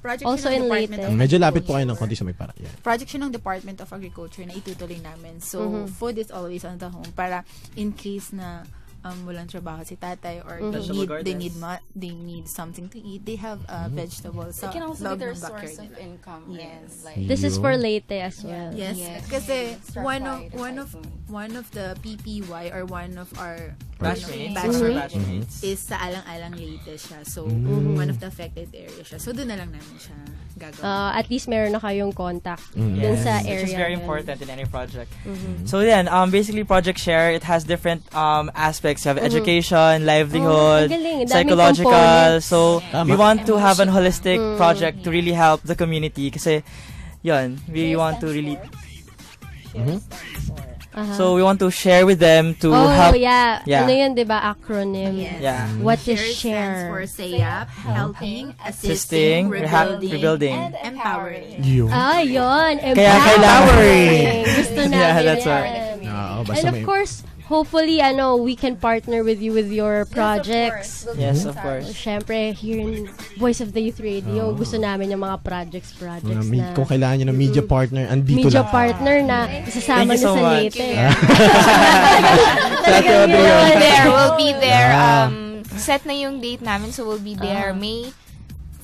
project Also in Department Leyte. of Medyo lapit po kayo ng konti sa may para. Yan. project siya ng Department of Agriculture na itutuloy namin. So, Mhm. food is always on the home para in case na um, walang trabaho si tatay or Mhm. they need they need ma- they need something to eat. They have uh, vegetables It can also be their ng backyard source of income. Yes. Like, This is for Leyte as well. Yes. Yes. Kasi Struck one of one of one of the PPY or one of our Batchmates. batchmates Mhm. Batchmates. is sa Alang-Alang Leyte siya. So, Mhm. one of the affected area siya. So, doon na lang namin siya gagawin. Uh, at least meron na kayong contact Mm. dun Yes, sa Which area. is very yun. important in any project. Mhm. So then, um, basically Project Share, it has different um, aspects. You have Mhm. education, Oh, livelihood, daming psychological. components. So Tama. we want to have an holistic Mm. project to really help the community. Kasi, yun, we want to really... Mhm. Aha. So we want to share with them to oh, help. yeah. Yeah. Ano yun, di ba? Acronym. Yes. Yeah. What is Share stands for SAYAP, helping, assisting, rebuilding, rebuilding. and empowering. Yun. Ah, yun. Kaya kailangan- Gusto namin Yeah, that's right. Oo, And basta of may... course, hopefully, ano, we can partner with you with your projects. Yes, of course. Siyempre, here in Voice of the Youth Radio, gusto namin yung mga projects, projects mi- na kung kailangan nyo ng media partner, andito media lang. partner na isasama Thank you nyo so sa much. Leyte. Sa Ate Audrey We'll be there. We'll be there. Ah. Um, set na yung date namin, so we'll be there Ah. May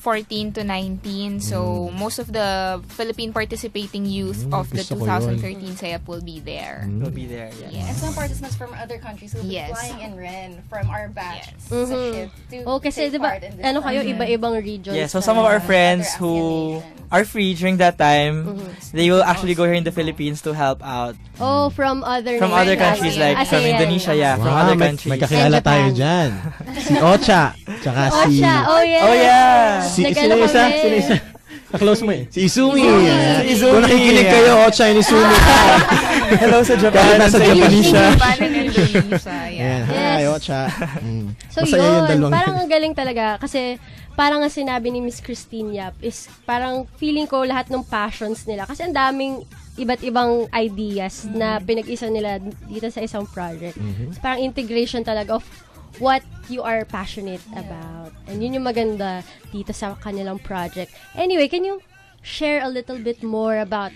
14 to 19. So, most of the Philippine participating youth Mm, of the gusto ko yun. 2013 SAYAP will be there. We'll be there, yes. Yeah, and some participants from other countries will be Yes. flying in Ren from our batch sa Mhm. ship to Oh, kasi take diba, part in this ano kayo, iba-ibang regions. Yeah, so some of our friends Other who are free during that time, Mhm. they will actually go here in the Philippines to help out. Oh, from other From other countries like from. Indonesia, yeah, from Wow, other may, countries. may kakilala And tayo dyan. Si Ocha. Tsaka si... Ocha, oh yeah. Oh, yeah. Si, sino isa? Sino isa? Ka-close mo eh. Si Izumi. Yeah. Si Izumi. Kung nakikinig kayo, Ocha and Izumi. Hello sa Japan. Kahit nasa sa Japanese siya. Japan and Indonesia, yeah. Hi. Ocha. Mm. So Masaya yun, dalawang parang yun. ang galing talaga kasi parang ang sinabi ni Miss Christine Yap is parang feeling ko lahat ng passions nila kasi ang daming iba't ibang ideas na pinag-isa nila dito sa isang project. Mhm. So, parang integration talaga of what you are passionate about. And yun yung maganda dito sa kanilang project. Anyway, can you share a little bit more about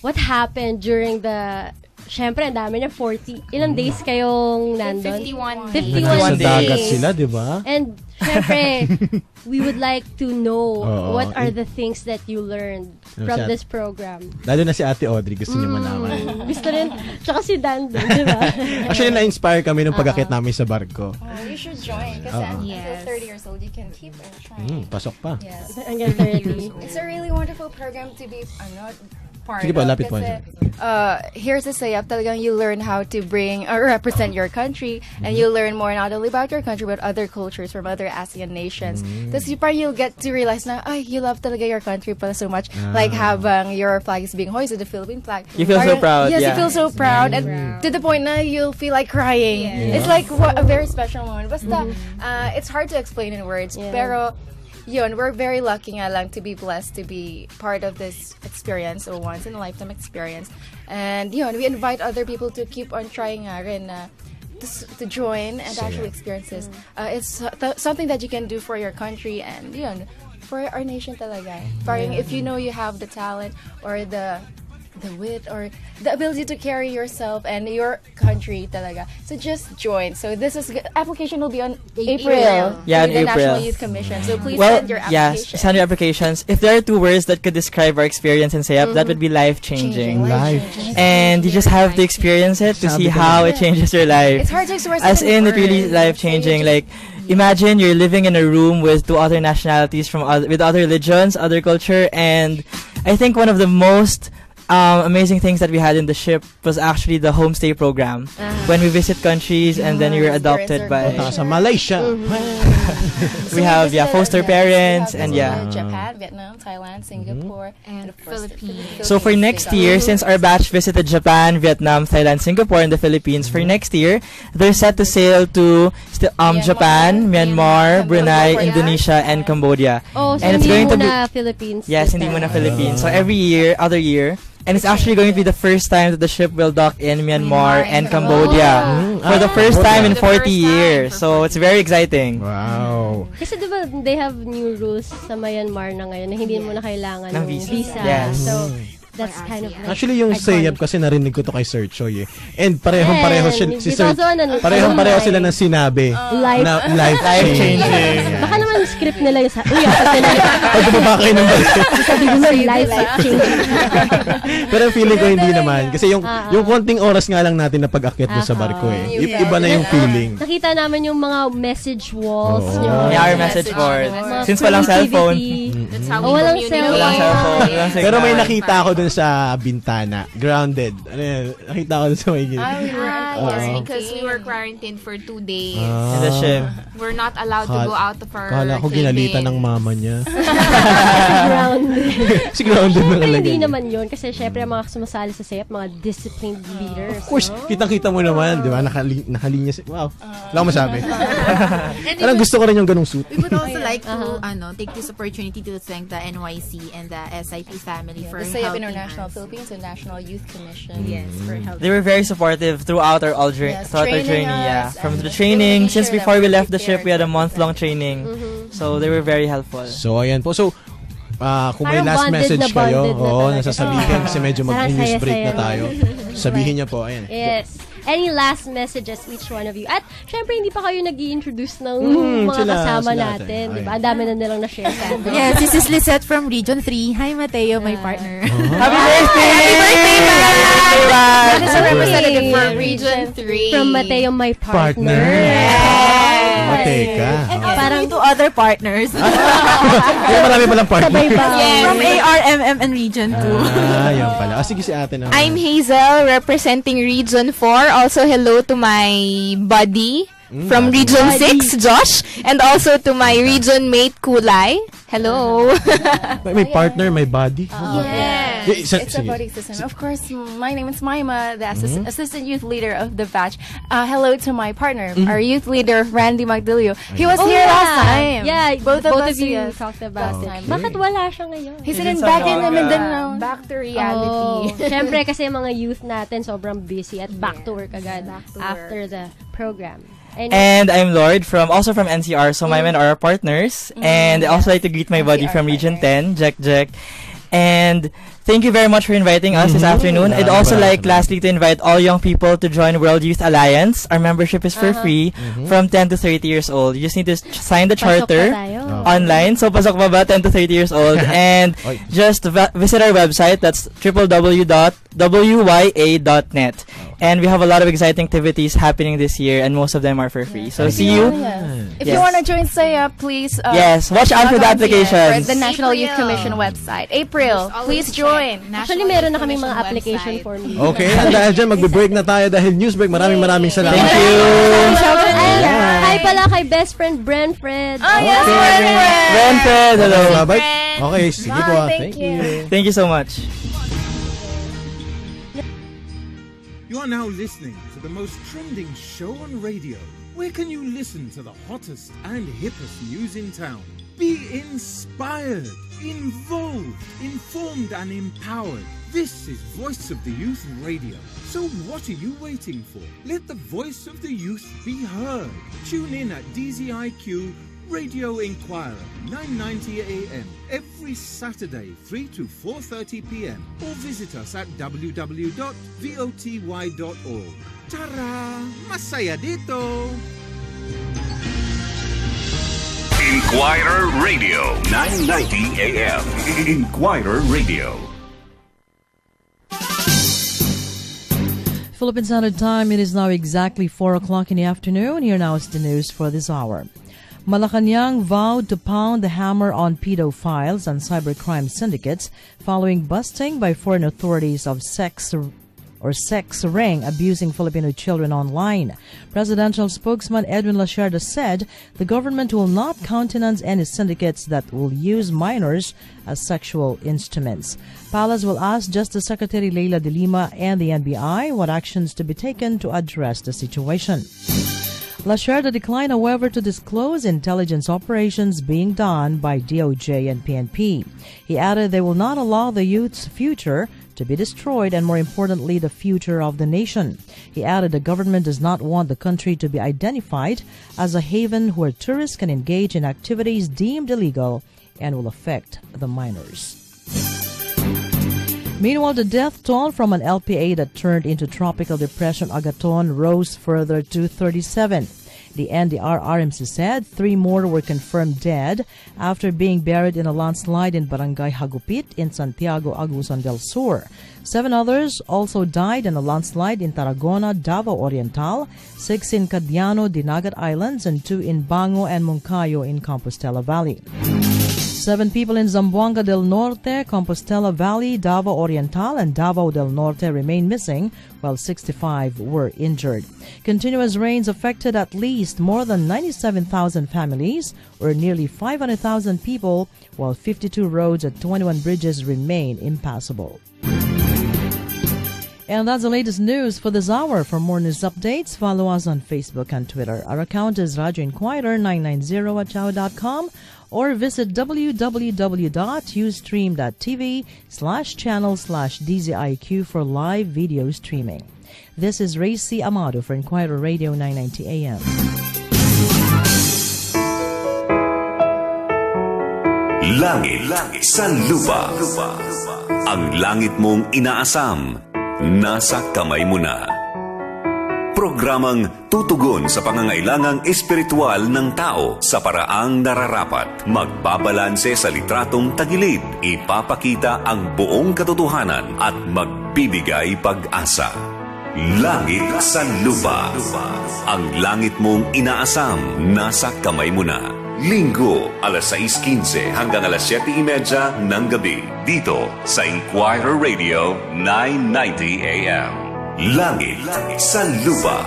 what happened during the Siyempre, ang dami na 40. Ilang days kayong nandun? 51 51 Nasa days. dagat sila, di ba? And syempre, we would like to know Oo. what are the things that you learned Ano from siya? this program. Lalo na si Ate Audrey, gusto niya malaman. Mm, gusto rin. Tsaka si Dan din, di ba? Actually, na-inspire kami nung pag-akit namin sa barko. Oh, you should join kasi Oo. until 30 years old you can keep on trying. Mm, pasok pa. Yes. Hanggang 30. It's a really wonderful program to be ano, part Sige po, of. lapit po kasi, uh, here's a sayap, talagang you learn how to bring or represent your country and you learn more not only about your country but other cultures from other ASEAN nations. Tapos you parang you'll get to realize na, ay, you love talaga your country pala so much. Ah. Like habang your flag is being hoisted, the Philippine flag. You feel so proud, Yes, yeah. you feel so proud. And to the point na you'll feel like crying. Yeah. It's like what, a very special moment. Basta, uh, it's hard to explain in words. Pero, yun, we're very lucky nga lang to be blessed to be part of this experience or once in a lifetime experience. And yun, we invite other people to keep on trying nga rin uh, to, to join and So, actually yeah. experience this. Uh, it's th- something that you can do for your country and yun, for our nation talaga. Parang if you know you have the talent or the the wit or the ability to carry yourself and your country talaga. So just join. So this is application will be on April. Yeah, with in the National April. Youth Commission. So please well, send your yes, send your applications. If there are two words that could describe our experience in SEAP, that mm-hmm. would be life changing. Life And you just have to experience it to see how it changes your life. It's hard to express As it in in, it really life changing. Like, imagine you're living in a room with two other nationalities from other, with other religions, other culture, and I think one of the most um, amazing things that we had in the ship was actually the homestay program. Ah. When we visit countries and then you're adopted by. Punta ka sa Malaysia. Mm-hmm. we have yeah foster parents and yeah. Japan, Vietnam, Thailand, mm-hmm. Singapore, and, of course, the Philippines. So for next year, since our batch visited Japan, Vietnam, Thailand, Singapore, and the Philippines, for mm-hmm. next year, they're set to sail to st- um, Japan, Myanmar, Brunei, Indonesia, and Cambodia. Oh, so and it's going to be muna Philippines. yes, this hindi time. muna Philippines. So ah. every year, other year. And it's actually going to be the first time that the ship will dock in Myanmar and Cambodia for the first time in 40 years. So it's very exciting. Wow. Kasi diba, they have new rules sa Myanmar na ngayon na hindi mo na kailangan Ng visa. visa. Yes. So, that's kind of like Actually, yung iconic. sayap kasi narinig ko to kay Sir Choi eh. And parehong-pareho And siya, si it's Sir, also an- parehong-pareho sila ng sinabi Life- na life changing. Baka naman script nila yung sa... Uy, apat nila. Pag bumaba kayo ng barko. Sabi mo, life changing. Pero feeling ko hindi naman. Kasi yung Ah, ah. yung konting oras nga lang natin na pag-akit doon sa barko eh. I- iba na yung feeling. Nakita namin yung mga message walls Oo. nyo. Yeah, our message board. Since walang cellphone. That's how we walang communicate. cellphone. Walang cellphone, walang signal. Pero may nakita ako dun sa bintana. Grounded. Ano yun? Nakita ko dun sa may gilid. Ah, Oo. yes, because we were quarantined for two days. Ah. The. We're not allowed to Kal- go out of our Kala ko ginalitan ng mama niya. grounded. si grounded na Siyempre, talaga. hindi naman yun. Kasi syempre, ang mga sumasali sa SEP, mga disciplined leaders. Of course, kitang-kita mo naman, di ba? Nakali nakalinya si... Wow. Wala akong masabi. Parang we gusto ko rin yung ganung suit. We would also like to Uh-huh. ano, take this opportunity to thank the NYC and the SIP family for the SAYAP helping International us. Philippines and National Youth Commission. Yes, for helping. They were very supportive throughout our all journey, Yes, throughout our training journey. Yeah, from the training since sure before we left the ship, we had a month long training. Mm-hmm. So they were very helpful. So, ayan po. So, ah, kung may Parang last message na kayo, na oo, talaga. nasasabihin kasi medyo mag-news break na tayo. Sabihin niyo po, ayan. Yes. Any last messages each one of you? At syempre, hindi pa kayo nag introduce ng Mm, mga sila- kasama sila natin. Di ba? Ang dami na nilang na-share sa atin. Yes, this is Lisette from Region 3. Hi, Mateo, my partner. Happy birthday! That is a representative for Hey. Region 3. From Mateo, my partner. Mateka. Parang to other partners. Kaya marami palang partner. Yes. From ARMM and Region 2. Ah, yan pala. Ah, sige si ate naman. I'm Hazel, representing Region 4. Also, hello to my buddy Mm, from. Region Buddy. 6, Josh. And also to my region mate, Kulay. Hello. May, may partner, may body. Yes. Yeah, isa- it's a buddy system. Of course, my name is Maima, the assist- Mhm. assistant youth leader of the batch. Uh, hello to my partner, Mhm. our youth leader, Randy Magdalio. He was Oh, here yeah. last time. Yeah, both, both of, of us, you yes. talked about last it. time. Bakit wala siya ngayon? He's He's in back in. Mindanao. Back to Oh, reality. Siyempre kasi mga youth natin sobrang busy at back to work agad after the program. And, And I'm Lord from also from NCR. So my men are our partners, and I also like to greet my buddy from Region 10, Jack Jack. And thank you very much for inviting us this Mhm. afternoon. I'd also like maraming lastly to invite all young people to join World Youth Alliance. Our membership is for Uh-huh. free Mhm. from 10 to 30 years old. You just need to ch- sign the Pasok charter. Oh. online. So pasok pa ba 10 to 30 years old and just va- visit our website. That's www.wya.net. And we have a lot of exciting activities happening this year and most of them are for free. So see you. If Yes. you want to join SAYA, please. Uh, Yes, watch out for the applications. the National Youth April. Commission website. April, please join. Actually, meron na kaming mga application form. Okay, at dahil dyan, magbe-break na tayo dahil news break. Maraming maraming salamat. Thank you. Hi pala kay best friend Brent Fred. Oh, yes, Renfred, hello. Bye. Okay, sige po. ah. Thank you. Thank you so much. You are now listening to the most trending show on radio. Where can you listen to the hottest and hippest news in town? Be inspired, involved, informed, and empowered. This is Voice of the Youth Radio. So, what are you waiting for? Let the voice of the youth be heard. Tune in at DZIQ Radio Inquirer, 9:90 a.m. every Saturday, 3 to 4:30 p.m. or visit us at www.voty.org. Tara, masaya dito. Inquirer Radio, 990 AM. Inquirer Radio. Philippine Standard Time, it is now exactly 4 o'clock in the afternoon. Here now is the news for this hour. Malacanang vowed to pound the hammer on pedophiles and cybercrime syndicates following busting by foreign authorities of sex or sex ring abusing Filipino children online. Presidential spokesman Edwin Lasharda said the government will not countenance any syndicates that will use minors as sexual instruments. Palace will ask Justice Secretary Leila de Lima and the NBI what actions to be taken to address the situation. Lasharda declined, however, to disclose intelligence operations being done by DOJ and PNP. He added they will not allow the youth's future to be destroyed and, more importantly, the future of the nation. He added the government does not want the country to be identified as a haven where tourists can engage in activities deemed illegal and will affect the minors. Meanwhile, the death toll from an LPA that turned into tropical depression Agaton rose further to 37. The NDR RMC said three more were confirmed dead after being buried in a landslide in Barangay Hagupit in Santiago, Agusan del Sur. Seven others also died in a landslide in Tarragona, Davao Oriental, six in Cadiano, Dinagat Islands, and two in Bango and Moncayo in Compostela Valley. Seven people in Zamboanga del Norte, Compostela Valley, Davao Oriental, and Davao del Norte remain missing, while 65 were injured. Continuous rains affected at least more than 97,000 families, or nearly 500,000 people, while 52 roads and 21 bridges remain impassable. And that's the latest news for this hour. For more news updates, follow us on Facebook and Twitter. Our account is Radio Inquirer 990 at yahoo.com or visit www.ustream.tv slash channel slash DZIQ for live video streaming. This is Ray C. Amado for Inquirer Radio 990 AM. Langit, langit sa lupa. Ang langit mong inaasam, nasa kamay mo na. Programang tutugon sa pangangailangang espiritual ng tao sa paraang nararapat. Magbabalanse sa litratong tagilid, ipapakita ang buong katotohanan at magbibigay pag-asa. Langit sa lupa. Ang langit mong inaasam, nasa kamay mo na. Linggo, alas 6.15 hanggang alas 7.30 ng gabi. Dito sa Inquirer Radio 990 AM. Langit sa lupa.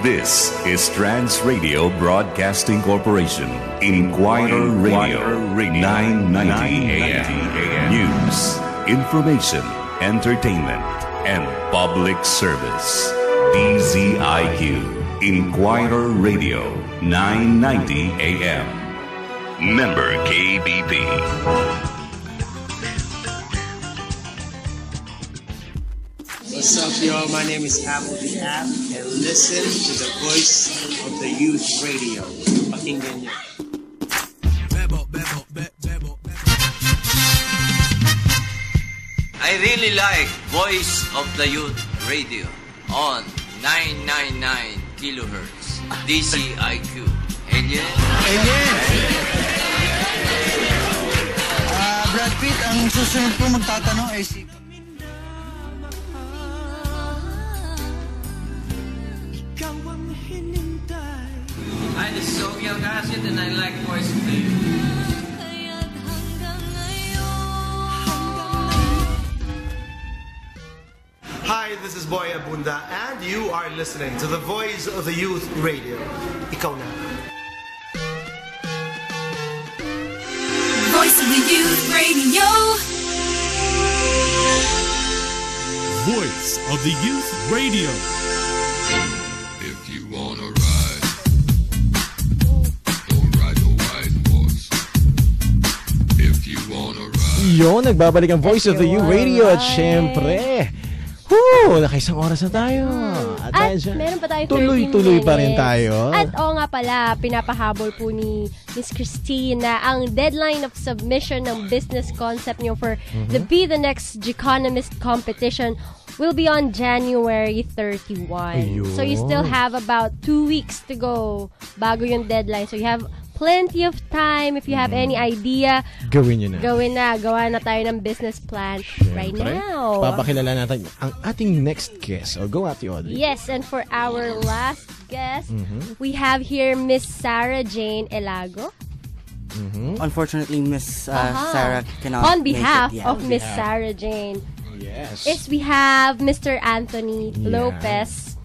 This is Trans Radio Broadcasting Corporation. Inquirer Radio 990 AM. News, information, entertainment, and public service. DZIQ. Inquirer Radio 990 AM. Member KBP. What's up, y'all? My name is Apple the App, and listen to the voice of the youth radio. Pakinggan niyo. I really like Voice of the Youth Radio on 999 kilohertz DCIQ. Alien? Alien! Ah, Brad Pitt, ang susunod po magtatanong ay si... Hi, this is Sogyal Gasset and I like Voice of. Hi, this is Boy Abunda, and you are listening to the Voice of the Youth Radio. Ikaw na. Voice of the Youth Radio. Voice of the Youth Radio. Yun, nagbabalik ang Voice of the U Radio at syempre, whoo, nakaisang oras na tayo. At, dahil At dyan, meron pa tayo 30 tuloy-tuloy pa rin tayo. At oo nga pala, pinapahabol po ni Miss Christine na ang deadline of submission ng business concept niyo for the Mhm. Be the Next Geconomist competition will be on January 31. Ayun. So you still have about two weeks to go bago yung deadline. So you have plenty of time if you have any idea. Gawin nyo na. Gawin na. Gawa na tayo ng business plan right Syempre, now. Papakilala natin ang ating next guest. O go, Ate Audrey. Yes, and for our last guest, Mhm. we have here Miss Sarah Jane Elago. Mhm. Unfortunately, Miss uh, Aha. Sarah cannot On make it. behalf Yeah. of Miss Sarah Jane. Yes. Is we have Mr. Anthony Yeah. Lopez,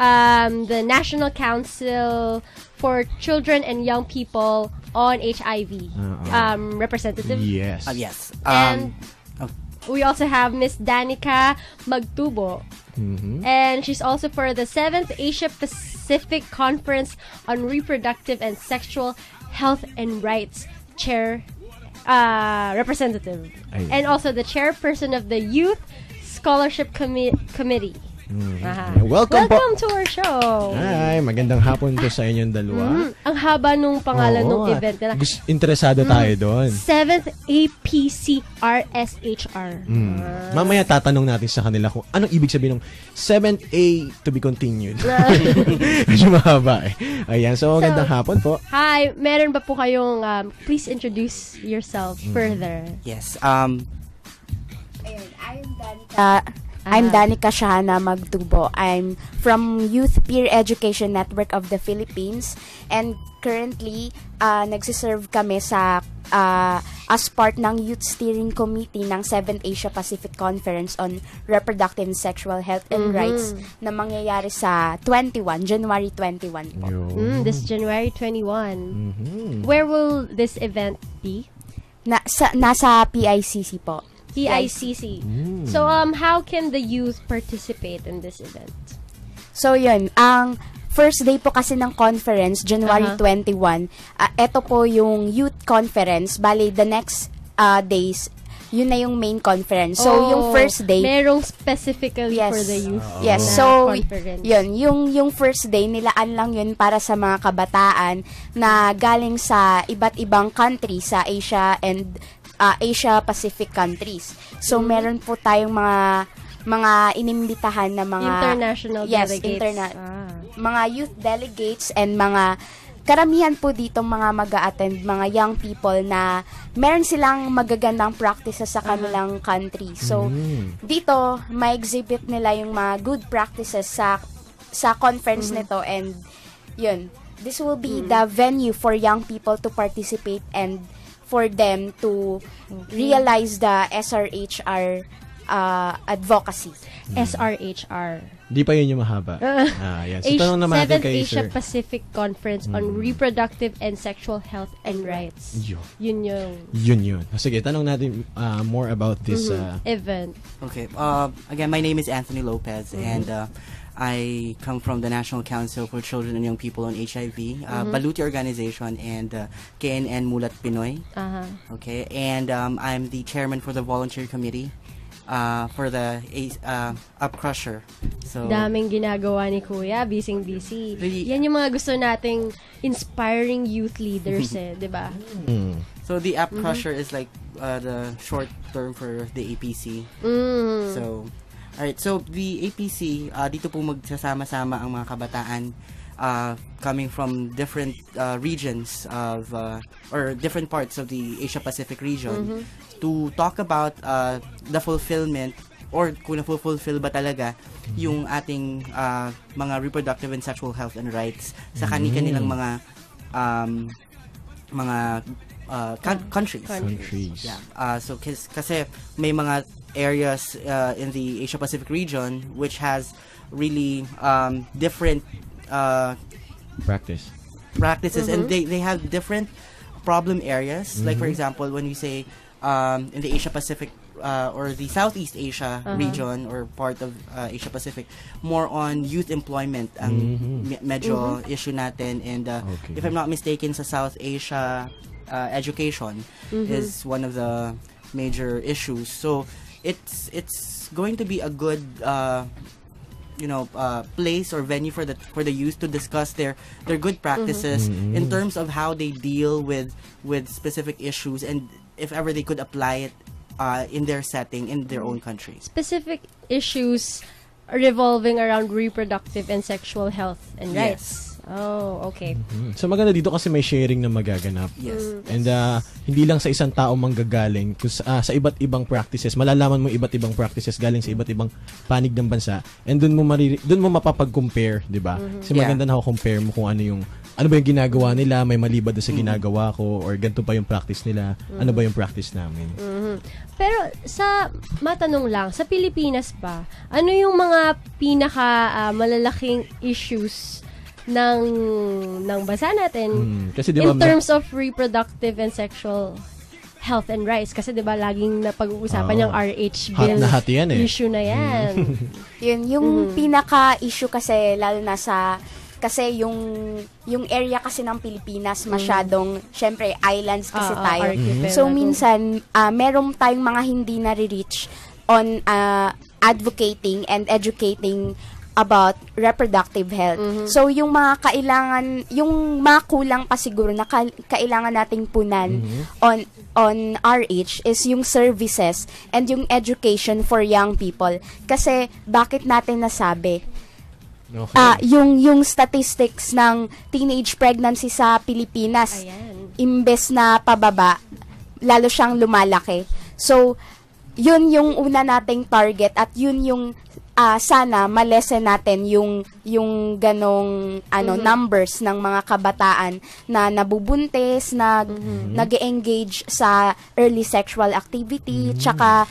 um, the National Council for Children and Young People on HIV Uh-uh. um, representative. Yes. Uh, yes. and Um, we also have Miss Danica Magtubo. Mm-hmm. And she's also for the 7th Asia Pacific Conference on Reproductive and Sexual Health and Rights Chair uh, Representative. Ayun. And also the chairperson of the Youth Scholarship Commi- Committee. Mhm. Aha. Welcome, po. Welcome to our show. Ay, magandang hapon po sa inyong dalawa. Mm, ang haba nung pangalan Oo, ng event nila. Gusto, interesado Mm. tayo doon. 7th APCRSHR. Mm. Mamaya tatanong natin sa kanila kung anong ibig sabihin ng 7th A to be continued. Medyo mahaba eh. Ayan, so, magandang hapon po. Hi, meron ba po kayong, um, please introduce yourself Mm. further. Yes. Um, Uh, I'm Danica Shahana Magtubo. I'm from Youth Peer Education Network of the Philippines and currently uh, nagsiserve kami sa uh, as part ng Youth Steering Committee ng 7th Asia Pacific Conference on Reproductive and Sexual Health and Mhm. Rights na mangyayari sa 21, January 21 po. Mm, this January 21. Mm-hmm. Where will this event be? Na, sa, nasa PICC po. PICC. Mm. So, um, how can the youth participate in this event? So yun, ang first day po kasi ng conference, January Aha. 21, ah, ito po yung youth conference. Bali, the next ah, days, yun na yung main conference. So, Oh, yung first day, Merong specifically for the youth. Yes, na so conference. yun, yung yung first day nilaan lang yun para sa mga kabataan na galing sa iba't ibang country sa Asia and uh, Asia Pacific countries. So Mm. meron po tayong mga mga inimbitahan na mga International yes, delegates. interna- Ah. mga youth delegates and mga karamihan po dito mga mag attend mga young people na meron silang magagandang practices sa kanilang country. So, Mm. dito, ma-exhibit nila yung mga good practices sa sa conference Mhm. nito and yun, this will be Mm. the venue for young people to participate and for them to realize the SRHR uh, advocacy. SRHR. Di pa yun yung mahaba. ah, yan. So, Asia- tanong naman natin Seventh kay Asia Sir. Pacific Conference on Mm. Reproductive and Sexual Health and Rights. Yun. Yun yung Yun yun. Sige, tanong natin uh, more about this. Mhm. Uh, event. Okay. Uh, again, my name is Anthony Lopez, Mhm. and uh, I come from the National Council for Children and Young People on HIV, uh, Mhm. Baluti Organization, and uh, KNN Mulat Pinoy. Aha. Okay, and um, I'm the chairman for the volunteer committee, uh, for the A- uh, up crusher. So Daming ginagawa ni Kuya, busy-busy. Really- Yan yung mga gusto nating inspiring youth leaders eh, di ba? So the app Mhm. crusher is like uh, the short term for the APC. Mm. So, alright. So the APC uh, dito po magsasama-sama ang mga kabataan uh, coming from different uh, regions of uh, or different parts of the Asia Pacific region Mhm. to talk about uh, the fulfillment or kung na-fulfill ba talaga yung ating uh, mga reproductive and sexual health and rights sa kani-kanilang Mm. mga um, mga uh, coun- countries. Countries. Yeah. Uh, so kas- kasi may mga areas uh, in the Asia Pacific region which has really um, different uh, Practice. practices and Mhm. they, they have different problem areas like for Mhm. example when we say um, in the Asia Pacific uh, or the Southeast Asia Uh-huh. region or part of uh, Asia Pacific more on youth employment ang Mhm. me- medyo Mhm. issue natin and uh, Okay. if I'm not mistaken sa South Asia uh, education Mhm. is one of the major issues so it's it's going to be a good uh, you know uh, place or venue for the for the youth to discuss their their good practices Mhm. in Mhm. terms of how they deal with with specific issues and if ever they could apply it uh, in their setting in their own country. Specific issues revolving around reproductive and sexual health and Yes. Oh, okay. Mm. So maganda dito kasi may sharing na magaganap. Yes. And uh, hindi lang sa isang tao manggagaling kus, ah, sa iba't ibang practices. Malalaman mo iba't ibang practices galing sa iba't ibang panig ng bansa. And doon mo mariri, doon mo mapapag-compare, 'di ba? Mhm. Kasi Yeah. maganda na ako compare mo kung ano yung ano ba yung ginagawa nila, may mali ba sa ginagawa ko or ganito pa yung practice nila, ano ba yung practice namin. Mhm. Pero sa matanong lang, sa Pilipinas ba, ano yung mga pinaka ah, malalaking issues ng ng bansa natin Hmm, kasi di ba in terms of reproductive and sexual health and rights kasi 'di ba laging napag-uusapan Oo. yung RH Hot bill na hot yan eh. issue na yan. Yun, yung Mhm. pinaka-issue kasi, lalo na sa, kasi yung, yung area kasi ng Pilipinas, masyadong, syempre, islands kasi Ah, ah, tayo. archipelago. So, minsan, ah, meron tayong mga hindi nare-reach on ah, advocating and educating about reproductive health. So, yung mga kailangan, yung mga kulang pa siguro na ka- kailangan nating punan on on RH is yung services and yung education for young people. Kasi, bakit natin nasabi? Okay. Ah, yung yung statistics ng teenage pregnancy sa Pilipinas imbes na pababa lalo siyang lumalaki. So yun yung una nating target at yun yung ah, sana malesen natin yung yung ganong ano Mhm. numbers ng mga kabataan na nabubuntis, nag nag-engage sa early sexual activity, tsaka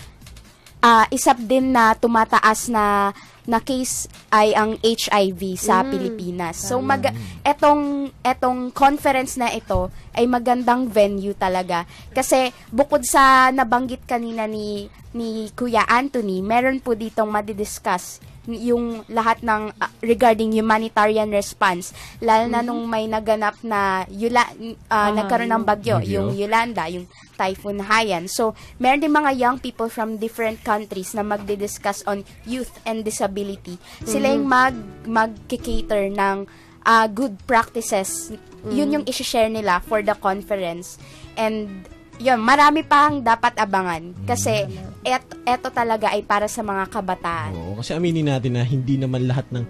ah isa din na tumataas na na case ay ang HIV sa Mm, Pilipinas. So mag etong etong conference na ito ay magandang venue talaga. Kasi bukod sa nabanggit kanina ni ni Kuya Anthony, meron po ditong madidiscuss yung lahat ng ah, regarding humanitarian response lalo na nung may naganap na yula, ah, Ah, nagkaroon ng bagyo, Bagyo. yung Yolanda, yung Typhoon Haiyan. So, meron din mga young people from different countries na magdi-discuss on youth and disability. Sila yung mag mag-cater ng ah, good practices. Yun Mhm. yung i-share nila for the conference. And yun, marami pang dapat abangan. Kasi et, eto talaga ay para sa mga kabataan. Oo, kasi aminin natin na hindi naman lahat ng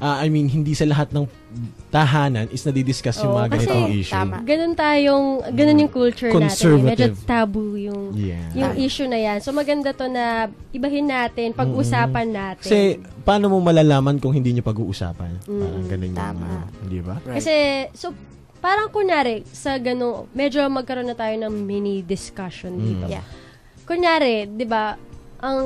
ah, I mean, hindi sa lahat ng tahanan is nadidiscuss yung mga kasi ganitong issue. Ganun tayong, ganun yung culture natin. eh. Medyo taboo yung, Yeah. yung issue na yan. So maganda to na ibahin natin, pag-usapan natin. Kasi, paano mo malalaman kung hindi nyo pag-uusapan? Mm, Parang ganun yung, ano, di ba? Kasi, so, parang kunwari, sa ganun, medyo magkaroon na tayo ng mini discussion dito. Mm. Yeah. Kunyari, di ba, ang,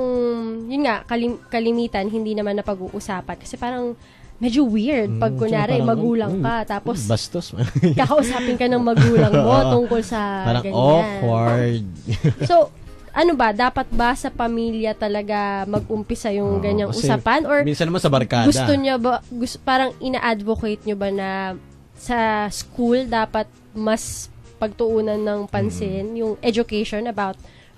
yun nga, kalim, kalimitan, hindi naman na pag-uusapan. Kasi parang, medyo weird pag Mm, kunyari, parang, magulang mm, ka, tapos, mm, bastos. kakausapin ka ng magulang mo tungkol sa Parang ganyan. awkward. So, ano ba, dapat ba sa pamilya talaga mag-umpisa yung ganyang kasi usapan? Or minsan naman sa barkada. gusto niya ba, gusto, parang ina-advocate niyo ba na sa school dapat mas pagtuunan ng pansin yung education about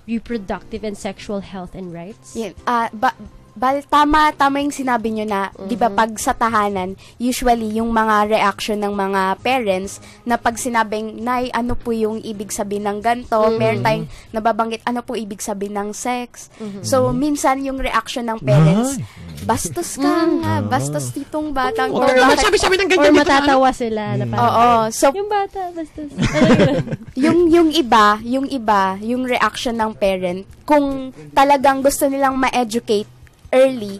reproductive and sexual health and rights? Yan. Ah, ba, bal, tama, tama yung sinabi nyo na, di ba pag sa tahanan, usually yung mga reaction ng mga parents na pag sinabing, Nay, ano po yung ibig sabihin ng ganito? Mhm. Meron tayong nababanggit, ano po ibig sabihin ng sex? Mhm. So, minsan yung reaction ng parents, bastos ka nga, bastos titong batang Or, to, bakit- or matatawa sila na parang, Oo, so, yung bata, bastos. yung yung iba, yung iba, yung reaction ng parent, kung talagang gusto nilang ma-educate early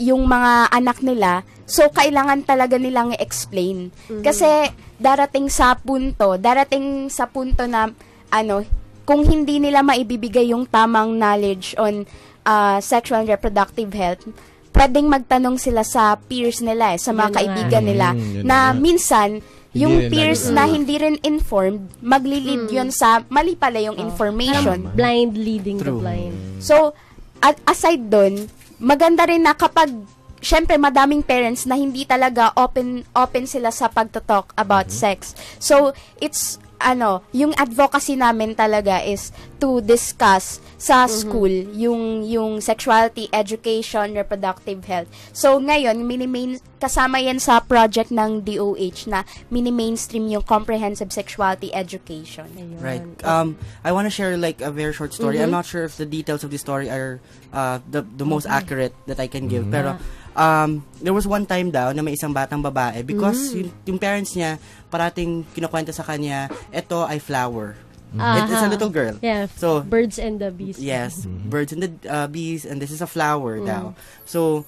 yung mga anak nila, so kailangan talaga nilang i-explain. Mhm. Kasi darating sa punto, darating sa punto na ano, kung hindi nila maibibigay yung tamang knowledge on uh, sexual and reproductive health, pwedeng magtanong sila sa peers nila, eh, sa mga Yun na nga. kaibigan nila, Mm, na na minsan, Hindi yung rin peers na Mm. hindi rin informed, maglilid yun sa mali pala yung information. Parang blind leading the blind. So, at aside doon, maganda rin na kapag syempre madaming parents na hindi talaga open open sila sa pagto-talk about sex. So, it's ano, yung advocacy namin talaga is to discuss sa Mhm. school yung yung sexuality education, reproductive health. So ngayon, mini-main kasama yan sa project ng DOH na mini-mainstream yung comprehensive sexuality education. Right. Um, I want to share like a very short story. I'm Mhm. not sure if the details of the story are uh, the the most Mhm. accurate that I can give. Mhm. Pero um, there was one time daw na may isang batang babae because Mm. yung, yung parents niya parating kinukwento sa kanya, ito ay flower. It- it's a little girl. Yeah. So birds and the bees. Yes, birds and the uh, bees and this is a flower Mm. daw. So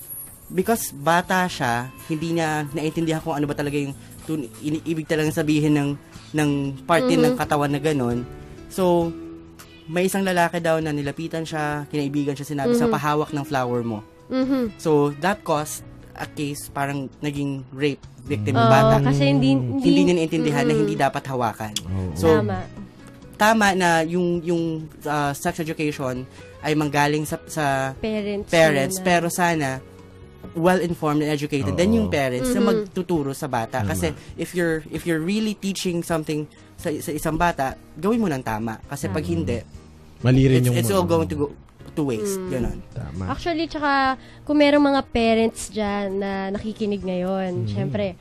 because bata siya, hindi niya naintindihan kung ano ba talaga yung tun- ibig talagang sabihin ng ng parte Mhm. ng katawan na ganun. So may isang lalaki daw na nilapitan siya, kinaibigan siya, sinabi sa Mhm. pahawak ng flower mo. Mhm. So that caused a case parang naging rape victim Oo, bata. kasi hindi- hindi, hindi- niya naintindihan na Mm. hindi dapat hawakan. So Tama. tama na yung yung uh, sex education ay manggaling sa sa Parents parents pero sana well informed and educated then yung parents na Mhm. magtuturo sa bata Tama. kasi if you're if you're really teaching something sa, sa isang bata gawin mo ng tama kasi pag Tama. hindi Mali rin it's, yung it's all going to go to waste Mm. ganun Tama. Actually, tsaka, kung merong mga parents dyan na nakikinig ngayon, Mm. syempre,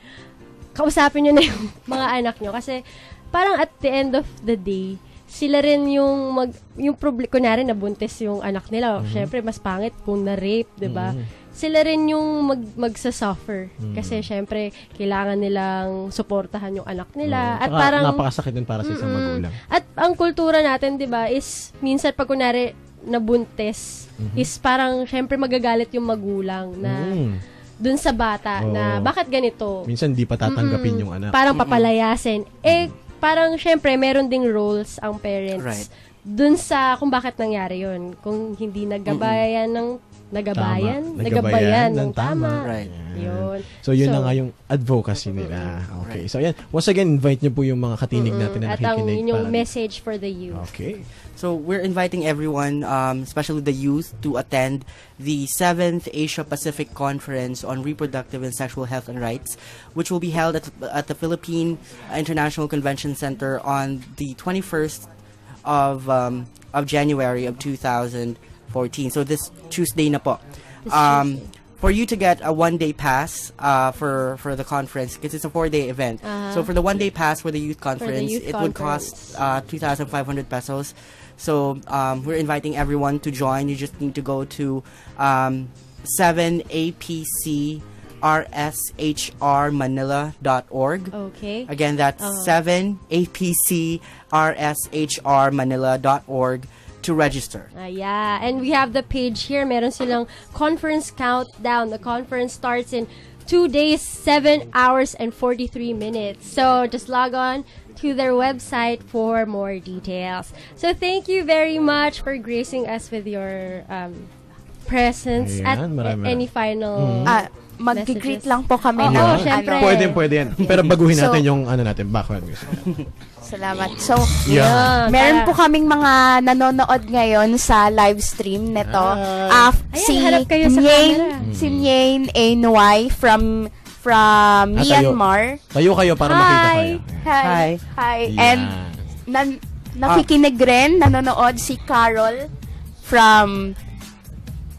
kausapin nyo na yung mga anak nyo. Kasi, parang at the end of the day, sila rin yung mag, yung problem, kunwari nabuntis yung anak nila. Mm-hmm. Syempre, mas pangit kung na-rape, 'di ba Mhm. Sila rin yung mag, magsa-suffer. Mhm. Kasi, syempre, kailangan nilang suportahan yung anak nila. Oo. at Tsaka parang, napakasakit din para sa isang Mm-mm. magulang. At ang kultura natin, 'di ba, is minsan pag kunari nabuntis, Mhm. is parang syempre magagalit yung magulang na Mm. dun sa bata Oo. na bakit ganito? Minsan di pa tatanggapin Mm-mm. yung anak. Parang papalayasin. Eh parang syempre meron ding roles ang parents Right. dun sa kung bakit nangyari yon Kung hindi nagabayan ng nagabayan, Tama. nagabayan ng tama. Right. Yun. So, yun na nga yung advocacy nila. Okay. So, yan. Once again, invite nyo po yung mga katinig Mm-mm. natin na At ang nakikinig. yun yung para- message for the youth. Okay. So we're inviting everyone, um, especially the youth, to attend the seventh Asia Pacific Conference on Reproductive and Sexual Health and Rights, which will be held at, at the Philippine International Convention Center on the 21st of um, of January of 2014. So this Tuesday na po. Um, for you to get a one day pass uh, for for the conference because it's a four day event. Uh-huh. So for the one day pass for the youth conference, youth it would cost uh, 2,500 pesos. So um, we're inviting everyone to join. You just need to go to um, 7apc rshrmanila.org. Okay. Again, that's Uh-huh. 7apc rshrmanila.org to register. Ah, yeah. And we have the page here. Meron silang conference countdown. The conference starts in two days, seven hours, and 43 minutes. So just log on to their website for more details. So thank you very much for gracing us with your um, presence at Ayan, marami- any final Ah, mag-greet lang po kami Oo, oh, syempre. ano. Pwede, pwede yan. Pero baguhin So- natin yung ano natin, background music. Salamat. So, Yeah. meron po kaming mga nanonood ngayon sa live stream nito. Ah, Ayan, si harap kayo sa Nyen, camera. si Nyen Anoy from from Ah, tayo. Myanmar. Tayo kayo para makita kayo. Hi. Hi. Yan. And nan nakikinig rin, nanonood si Carol from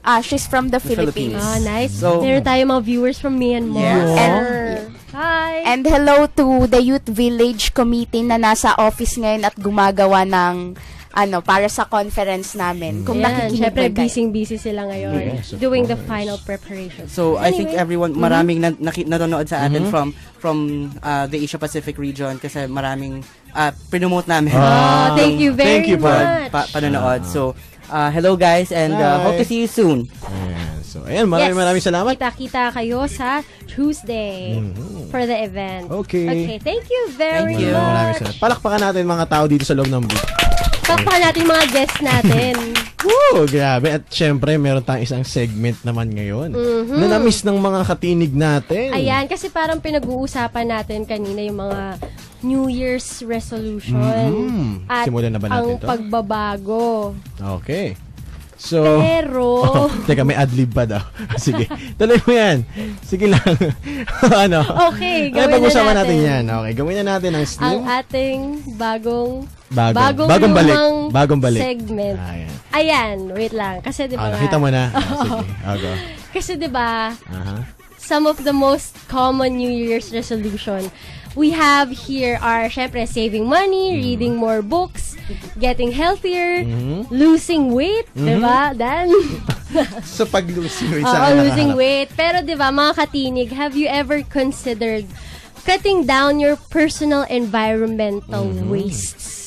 ah she's from the, Philippines. Ah, nice. So- Meron tayo mga viewers from Myanmar. And, Hi! and hello to the Youth Village Committee na nasa office ngayon at gumagawa ng ano para sa conference namin. Kung Ayan, nakikinig syempre man kayo. busy-busy sila ngayon Yes, doing the course. final preparations. So I think Anyway. everyone Mhm. maraming na, naki, nanonood sa atin Mhm. from from uh, the Asia Pacific region kasi maraming uh, promote namin. Ah, thank you very Thank you for much. pa, panonood. So uh, hello guys and uh, hope to see you soon. Ayan. So, ayan, maraming maraming salamat. Kita-kita kayo sa Tuesday for the event. Okay. Okay, thank you very Maraming maraming much. salamat. Palakpakan natin mga tao dito sa loob ng booth. Pakpakan natin mga guests natin. Woo! Grabe. At syempre, meron tayong isang segment naman ngayon Mhm. na na-miss ng mga katinig natin. Ayan, kasi parang pinag-uusapan natin kanina yung mga New Year's resolution. Mhm. At Simulan na ba natin ang to? pagbabago. Okay. So, Pero- Oh, teka, may adlib pa daw. Sige, tuloy mo yan. Sige lang. ano? Okay, Ay, gawin na pag-usapan natin. natin yan. Okay, gawin na natin ang Ang slim. ating bagong Bagong- bagong, bagong balik. Bagong balik. segment. Ayan. Ayan, wait lang. Kasi di ba Ah, nakita mo na. Ah, sige. Okay. Kasi di ba, Aha. some of the most common New Year's resolution we have here are, syempre, saving money, Mm. reading more books, getting healthier, Mhm. losing weight, di Mhm. ba? Dan? Sa pag-losing weight, Oo, losing weight. Pero di ba, mga katinig, have you ever considered cutting down your personal environmental Mhm. wastes?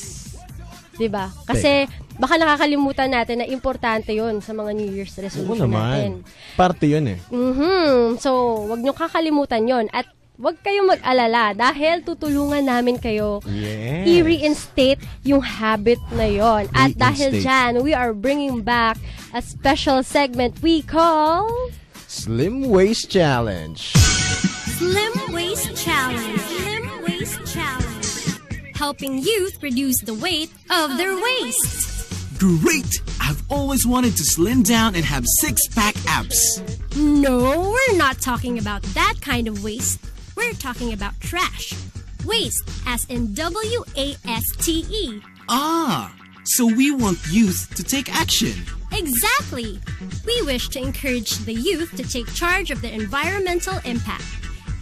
Di ba? Kasi baka nakakalimutan natin na importante yon sa mga New Year's Oo resolution natin. naman. Parte yun eh. Mhm. So, wag nyo kakalimutan yon At wag kayong mag-alala dahil tutulungan namin kayo Yes. i-reinstate yung habit na yon. At dahil dyan, we are bringing back a special segment we call... Slim Waist Challenge. Slim Waist Challenge. Slim Waist Challenge. Helping youth reduce the weight of their waist. Great! I've always wanted to slim down and have six pack abs. No, we're not talking about that kind of waste. We're talking about trash. Waste, as in W A S T E. Ah, so we want youth to take action. Exactly. We wish to encourage the youth to take charge of their environmental impact.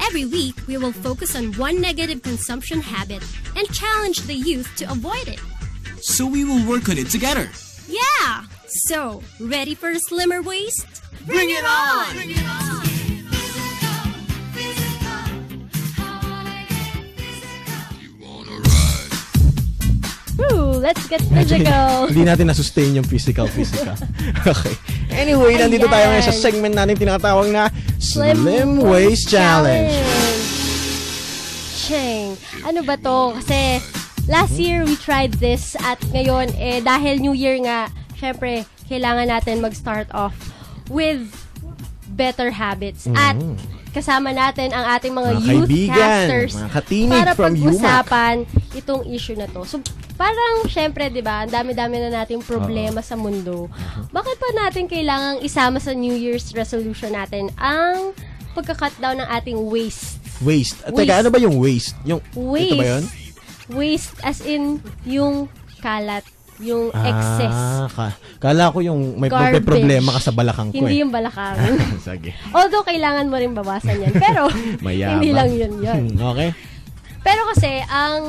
Every week, we will focus on one negative consumption habit and challenge the youth to avoid it. So we will work on it together. Yeah! So, ready for a slimmer waist? Bring it on! Woo, let's get physical. Hindi natin na-sustain yung physical, physical. okay. Anyway, nandito tayo ngayon sa segment natin tinatawag na Slim, Waist Challenge. Cheng, ano ba to? Kasi last year we tried this at ngayon eh dahil New Year nga, syempre kailangan natin mag-start off with better habits Mhm. at kasama natin ang ating mga, Mga youth kaibigan, casters mga katinig para from pag-usapan itong issue na to. So, parang syempre, di ba, ang dami-dami na nating problema sa mundo. Bakit pa natin kailangang isama sa New Year's resolution natin ang pagka-cut down ng ating waste? Waist. At Waist. teka, ano ba yung waist? Yung, Waste. ito ba yun? Waste as in yung kalat, yung excess. Ah, ka- kala ko yung may, Garbage. problema ka sa balakang ko Hindi eh. yung balakang. Sige. Although, kailangan mo rin bawasan yan. Pero, Mayabang. hindi lang yun yun. okay. Pero kasi, ang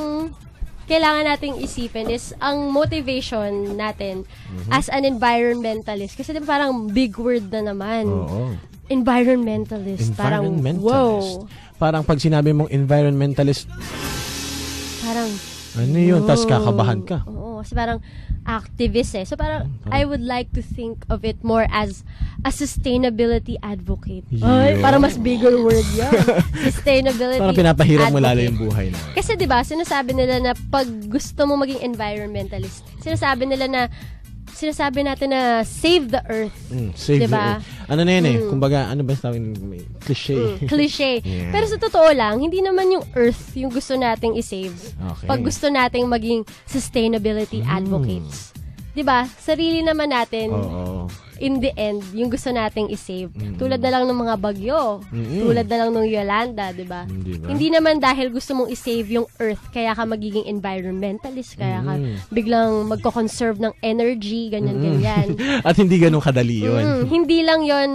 kailangan nating isipin is ang motivation natin Mhm. as an environmentalist. Kasi diba parang big word na naman. Oo. Environmentalist. Parang, Environmentalist. wow. Parang pag sinabi mong environmentalist, Parang, ano yun? Tapos kakabahan ka. Oo, kasi parang activist eh. So parang, I would like to think of it more as a sustainability advocate. Ay, Yun. parang mas bigger word yan. sustainability Parang pinapahirap mo lalo yung buhay na. Kasi 'di ba, sinasabi nila na pag gusto mo maging environmentalist, sinasabi nila na sinasabi natin na save the earth. Mm, save Diba? the earth. Ano na yun eh? Mm. Kumbaga, ano ba tawag may cliche? Mm, cliche. Yeah. Pero sa totoo lang, hindi naman yung earth yung gusto nating i-save. Okay. Pag gusto nating maging sustainability Mm. advocates. 'Di ba? Sarili naman natin. Oo. In the end, yung gusto nating isave. Mm. Tulad na lang ng mga bagyo. Mm-mm. Tulad na lang ng Yolanda, di ba? Ba? Hindi naman dahil gusto mong isave yung earth, kaya ka magiging environmentalist, kaya ka Mm. biglang magko-conserve ng energy, ganyan-ganyan. At hindi ganun kadali yun. Mm, hindi lang yon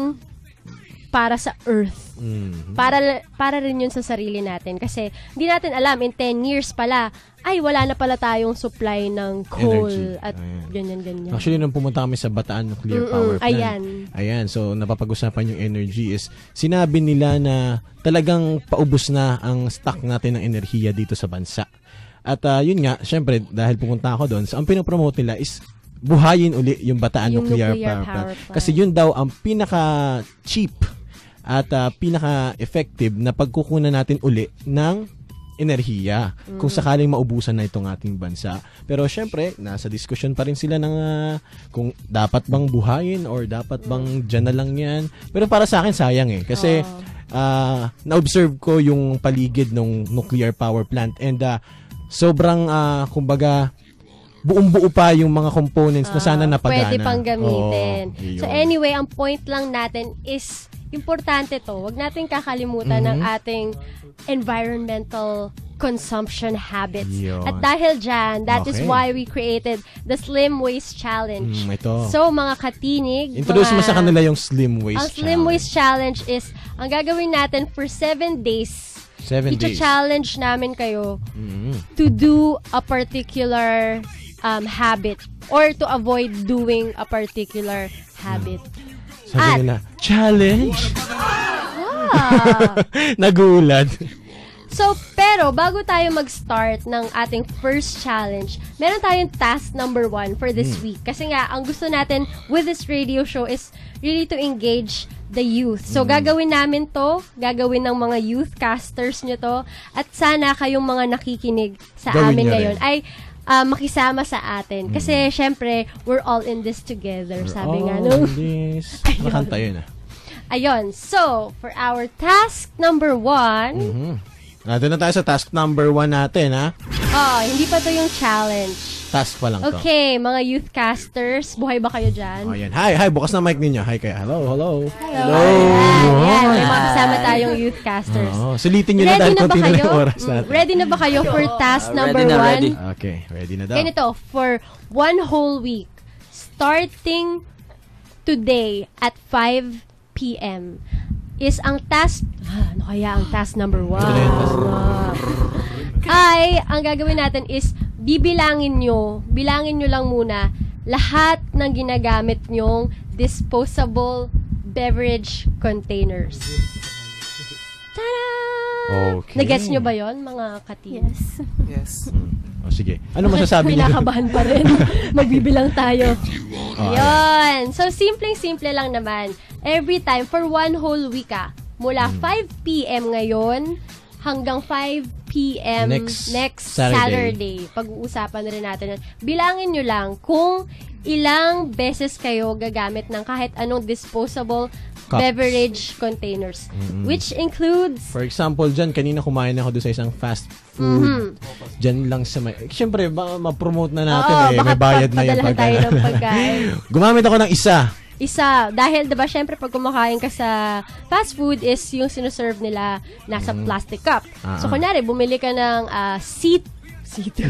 para sa earth. Mm. Para para rin yun sa sarili natin kasi hindi natin alam in 10 years pala ay wala na pala tayong supply ng coal Energy. at ganyan ganyan. Actually, nung pumunta kami sa Bataan Nuclear Mm-mm, Power Plant. ayan. Ayan, so napapag-usapan yung energy is sinabi nila na talagang paubos na ang stock natin ng enerhiya dito sa bansa. At ah, yun nga, syempre, dahil pumunta ako doon, so ang pinopromote nila is buhayin uli yung Bataan Yung Nuclear, nuclear Power, power Plant. plant. Kasi yun daw ang pinaka-cheap at ah, pinaka-effective na pagkukunan natin uli ng enerhiya kung Mm. sakaling maubusan na itong ating bansa. Pero syempre, nasa discussion pa rin sila ng ah, kung dapat bang buhayin or dapat bang dyan na lang yan. Pero para sa akin, sayang eh. Kasi ah, na-observe ko yung paligid ng nuclear power plant and ah, sobrang, ah, kumbaga, buong-buo pa yung mga components na sana napagana. Pwede pang gamitin. Oo, so anyway, ang point lang natin is importante to. Huwag natin kakalimutan ng Mhm. ating environmental consumption habits. Yun. At dahil dyan, that is Okay. why we created the Slim Waste Challenge. Mm, ito. So, mga katinig, Introduce mo mga- sa kanila yung Slim Waste ang Slim Waste Challenge is, ang gagawin natin for seven days, Seven days. challenge namin kayo Mm. to do a particular um, habit or to avoid doing a particular habit. Sabi nila, challenge? Ah. Nagulat. So, pero bago tayo mag-start ng ating first challenge, meron tayong task number one for this Hmm. week. Kasi nga, ang gusto natin with this radio show is really to engage the youth. So, Hmm. gagawin namin to, gagawin ng mga youth casters nyo to, at sana kayong mga nakikinig sa Gawin amin ngayon rin. ay ah, makisama sa atin. Kasi, syempre, we're all in this together, sabi nga nung this. Nakanta yun ah. Ayun. So, for our task number one, Mhm. Nandun na tayo sa task number one natin, ha? oh, hindi pa to yung challenge. Task pa lang to. Okay, mga youth casters, buhay ba kayo dyan? Oh, yan. Hi, hi. Bukas na mic ninyo. Hi kayo. Hello, hello. Hello. Ayan, yan. May mga kasama tayong youth casters. Oo. Sulitin nyo na dahil ba konti na yung oras Mm, natin. Ready na ba kayo for task Uh, number ready na, one? ready. Okay, ready na daw. Ganito, for one whole week, starting today at 5 p.m. is ang task, ah, ano kaya ang task number one? Ah. ay, ang gagawin natin is, bibilangin nyo, bilangin nyo lang muna, lahat ng ginagamit nyong disposable beverage containers. Tada! Okay. Nagets nyo ba yon mga katin? Yes. Yes. O, sige. Ano masasabi niyo? Kinakabahan pa rin. Magbibilang tayo. Oh, Yun. So, simpleng-simple lang naman. Every time, for one whole week ah, mula Hmm. 5 p.m. ngayon hanggang 5 p.m. Next Saturday. Saturday. Pag-uusapan na rin natin yun. Bilangin nyo lang kung ilang beses kayo gagamit ng kahit anong disposable Cups. beverage containers. Mm-mm. Which includes For example, dyan, kanina kumain ako doon sa isang fast food. Mhm. Dyan lang sa may... Siyempre, baka ma-promote na natin Oo, eh. May bayad na yung padalahan tayo pagkain. ng pagkain. Gumamit ako ng isa. Isa, dahil 'di ba syempre pag kumakain ka sa fast food is yung sinuserve nila nasa Mm. plastic cup. Ah, so ah. kunyari bumili ka ng ah, seat C2.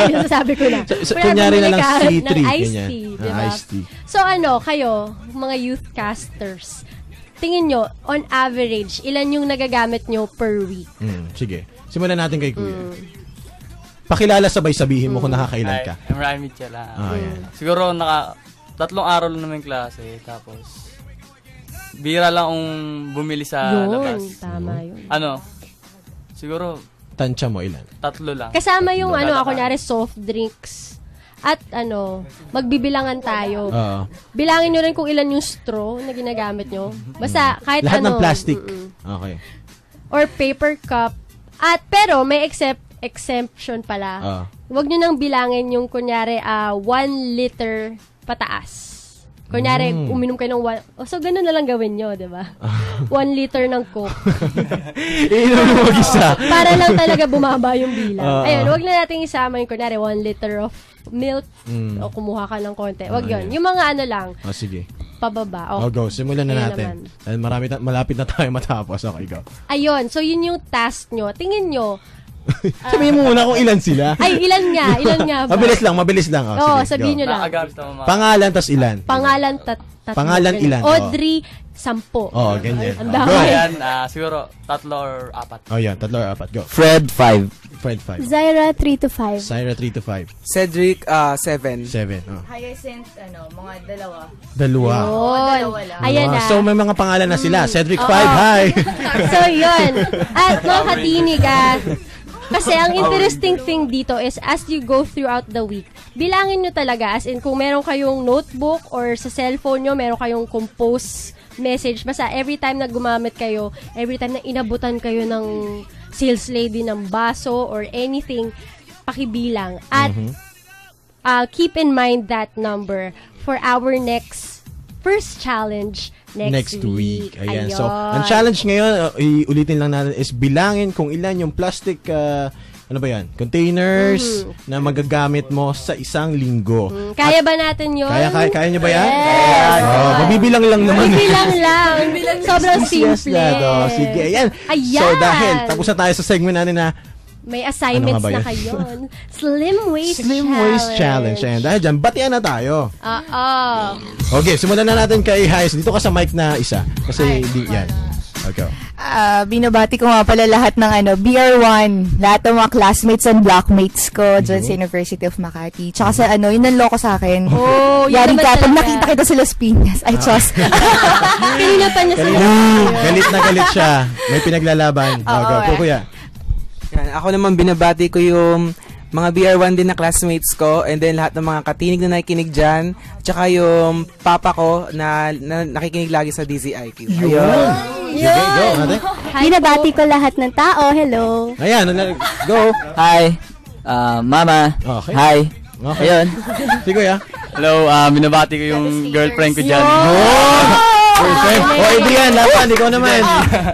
Ayun, sasabi ko na. So- so, Kunyari, na lang ka C3, ng iced ganyan. tea, Ah, di ba? iced tea. So ano, kayo, mga youth casters, tingin nyo, on average, ilan yung nagagamit nyo per week? Mm, sige. Simulan natin kay Kuya. Mm. Pakilala sabay sabihin mo kung nakakailan ka. I'm Ryan Mitchell. ah. Ah, yan. Siguro naka tatlong araw lang naman yung klase tapos bira lang akong bumili sa Yun, labas. tama yun. Ano? Siguro Tansya mo ilan? tatlo lang. Kasama yung ano, ako kunyari soft drinks. At ano, magbibilangan tayo. Oo. Bilangin nyo rin kung ilan yung straw na ginagamit nyo. Basta kahit Lahat ano. ng plastic. mm-mm. Okay. Or paper cup. At pero may except exemption pala. Ah. Huwag nyo nang bilangin yung kunyari ah, one liter pataas. Kunyari, Mm. uminom kayo ng one... Oh, so, ganun na lang gawin nyo, di ba? one liter ng Coke. Iinom mo mag-isa. Para lang talaga bumaba yung bilang. Oo. Ayun, wag na natin isama yung kunwari, one liter of milk Mm. o kumuha ka ng konti. Wag Ah, yun. Yung mga ano lang, Oh, sige. pababa. Oh, go. Simulan na natin. naman. Marami na, malapit na tayo matapos. Okay, go. Ayun, so yun yung task nyo. Tingin nyo, Sabihin mo muna kung ilan sila. ay ilan nga, ilan nga ba? Mabilis lang, mabilis lang. Oh, Oo, sige, sabihin nyo lang. Pangalan, tas ilan. Pangalan, tat tatlo. Pangalan, ilan? Audrey, sampo. Oo, ganyan. Ang Go. dami. Ayan, ah, siguro tatlo or apat. Oh, yan. Tatlo or apat. Go. Fred, 5. Fred, 5. Zaira, 3 to 5. Syra, 3 to 5. Cedric, uh, 7. 7. Oh. Hyacinth, ano, mga dalawa. Dalawa. Oo, dalawa lang. Ayan Wow. na. So, may mga pangalan na sila. Cedric, 5. Oo. Hi. so, yun. At mga katinig, ah, kasi ang interesting thing dito is as you go throughout the week, bilangin nyo talaga as in kung meron kayong notebook or sa cellphone nyo, meron kayong compose message. Basta every time na gumamit kayo, every time na inabutan kayo ng sales lady ng baso or anything, pakibilang. At uh, keep in mind that number for our next first challenge next, week. Ayan. So, Ayun. ang challenge ngayon, uh, iulitin lang natin, is bilangin kung ilan yung plastic, uh, ano ba yan? Containers Mhm. na magagamit mo sa isang linggo. Kaya ba natin yun? Kaya, kaya, kaya nyo ba yan? Yes. Oh, mabibilang lang naman. Mabibilang lang. Sobrang Yes, simple. lad. Oh, sige, ayan. Ayan. So, dahil tapos na tayo sa segment natin na May assignments Ano nga ba na kayo. Slim Waist Slim Challenge. Waist Challenge. Ayan, dahil dyan, batian na tayo. Oo. Okay, simulan na natin kay Hayes. Dito ka sa mic na isa. Kasi di yan. Okay. Ah, binabati ko nga pala lahat ng ano, BR1, lahat ng mga classmates and blockmates ko dyan sa University of Makati. Tsaka sa ano, yun ang loko sa akin. Oh, yun Yari naman ka, pag talaga. nakita kita sa Las Piñas, I trust. Kanina pa niya sa Galit, galit na galit siya. May pinaglalaban. Oh, Oo, go. eh. Kuya. Yan, ako naman binabati ko yung mga BR1 din na classmates ko and then lahat ng mga katinig na nakikinig dyan tsaka yung papa ko na, na nakikinig lagi sa DZIQ. Ayun. Sige, go. Ate. Binabati ko lahat ng tao. Hello. Ayan, go. Hi. Ah, mama. Okay. Hi. Okay. Ayun. Si Kuya. Hello, ah, binabati ko yung girlfriend ko dyan. Girlfriend. Oh, Adrian, laban. Ikaw naman.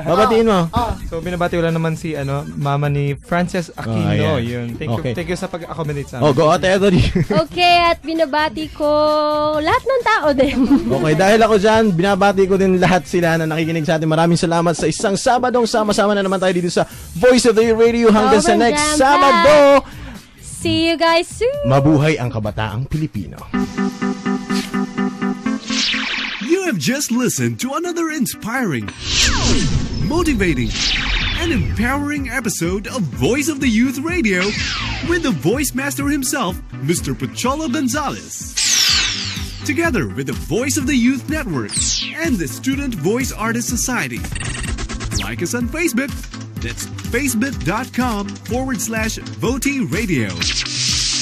Babatiin mo. So binabati ko lang naman si ano, mama ni Frances Aquino. Oh, yun. Thank Okay. you thank you sa pag-accommodate sa Oh, go ate Edori. Okay, at binabati ko lahat ng tao din. Okay, dahil ako dyan, binabati ko din lahat sila na nakikinig sa atin. Maraming salamat sa isang Sabadong sama-sama na naman tayo dito sa Voice of the Radio hanggang sa Sobrang next. Sabado. See you guys soon. Mabuhay ang kabataang Pilipino. Have just listened to another inspiring, motivating, and empowering episode of Voice of the Youth Radio with the voice master himself, Mr. Pocholo Gonzalez. Together with the Voice of the Youth Network and the Student Voice Artist Society. Like us on Facebook. That's facebook.com forward slash VOTY Radio.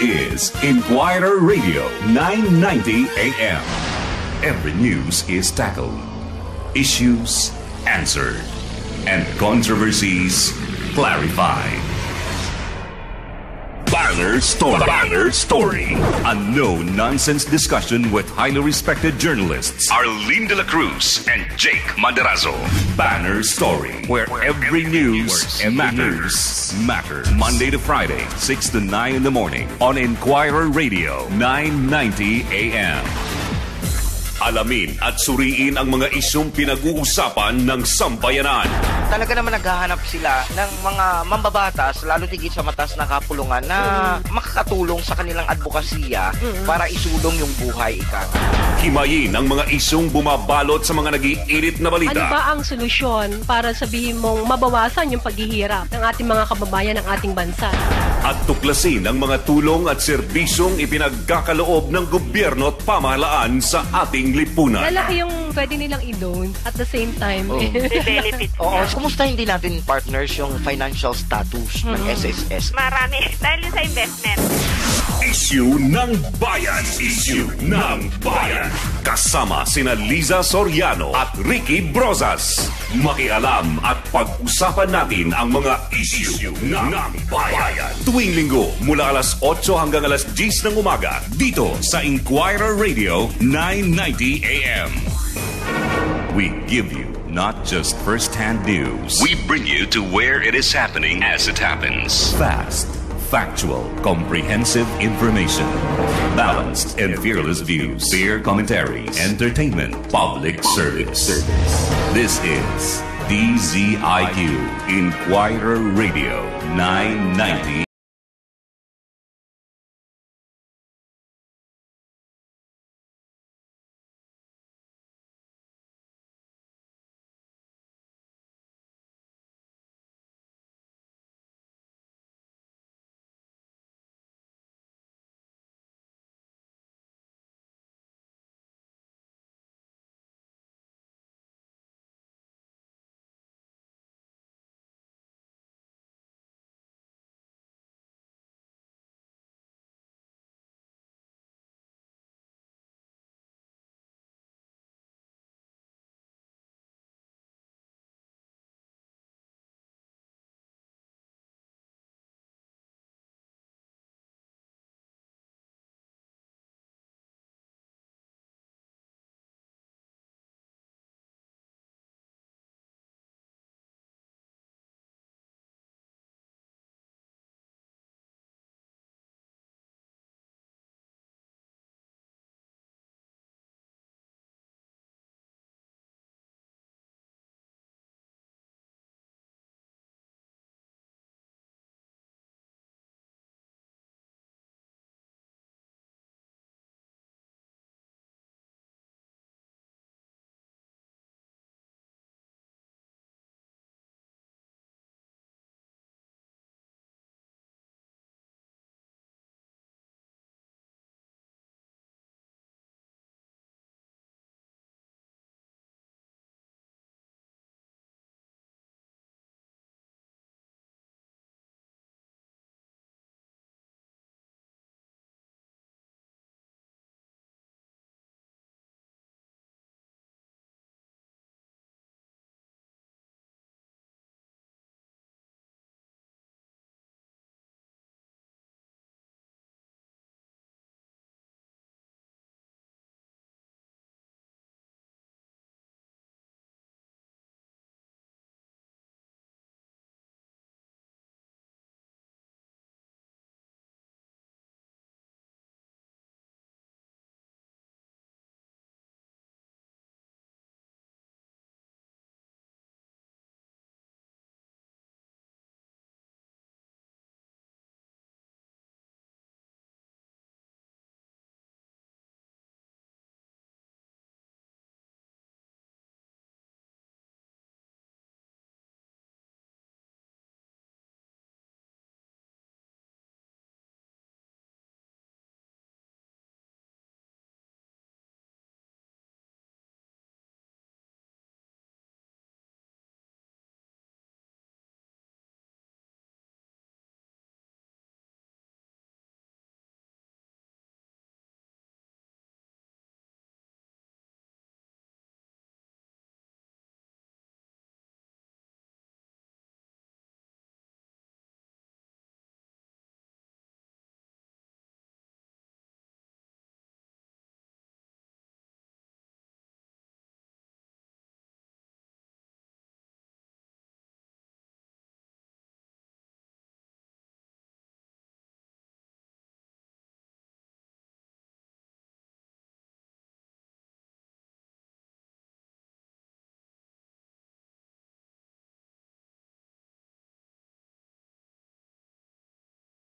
Is Inquirer Radio 990 AM. Every news is tackled, issues answered, and controversies clarified. Banner Story. Banner Story. A no nonsense discussion with highly respected journalists Arlene De La Cruz and Jake Maderazo. Banner Story. Where every news matters. Matters. Monday to Friday, 6 to 9 in the morning on Inquirer Radio, 990 AM. Alamin at suriin ang mga isyong pinag-uusapan ng sambayanan. talaga naman naghahanap sila ng mga mambabatas, lalo tigit sa matas na kapulungan na makakatulong sa kanilang advokasya para isulong yung buhay ika. Himayin ang mga isyong bumabalot sa mga nag-iinit na balita. Ano ba ang solusyon para sabihin mong mabawasan yung paghihirap ng ating mga kababayan ng ating bansa? At tuklasin ang mga tulong at serbisyong ipinagkakaloob ng gobyerno at pamahalaan sa ating lipunan. Lalaki yung pwede nilang i-loan at the same time. Oh. benefit. Oo, kumusta hindi natin partners yung financial status ng SSS? Marami. Dahil sa investment. Issue ng Bayan. Issue ng Bayan. Kasama sina Liza Soriano at Ricky Brozas. Makialam at pag-usapan natin ang mga issue ng bayan. Tuwing linggo mula alas 8 hanggang alas 10 ng umaga dito sa Inquirer Radio 990 AM. We give you not just first-hand news. We bring you to where it is happening as it happens. Fast, factual, comprehensive information. Balanced and fearless views. Fair commentaries. Entertainment. Public service. This is DZIQ Inquirer Radio 990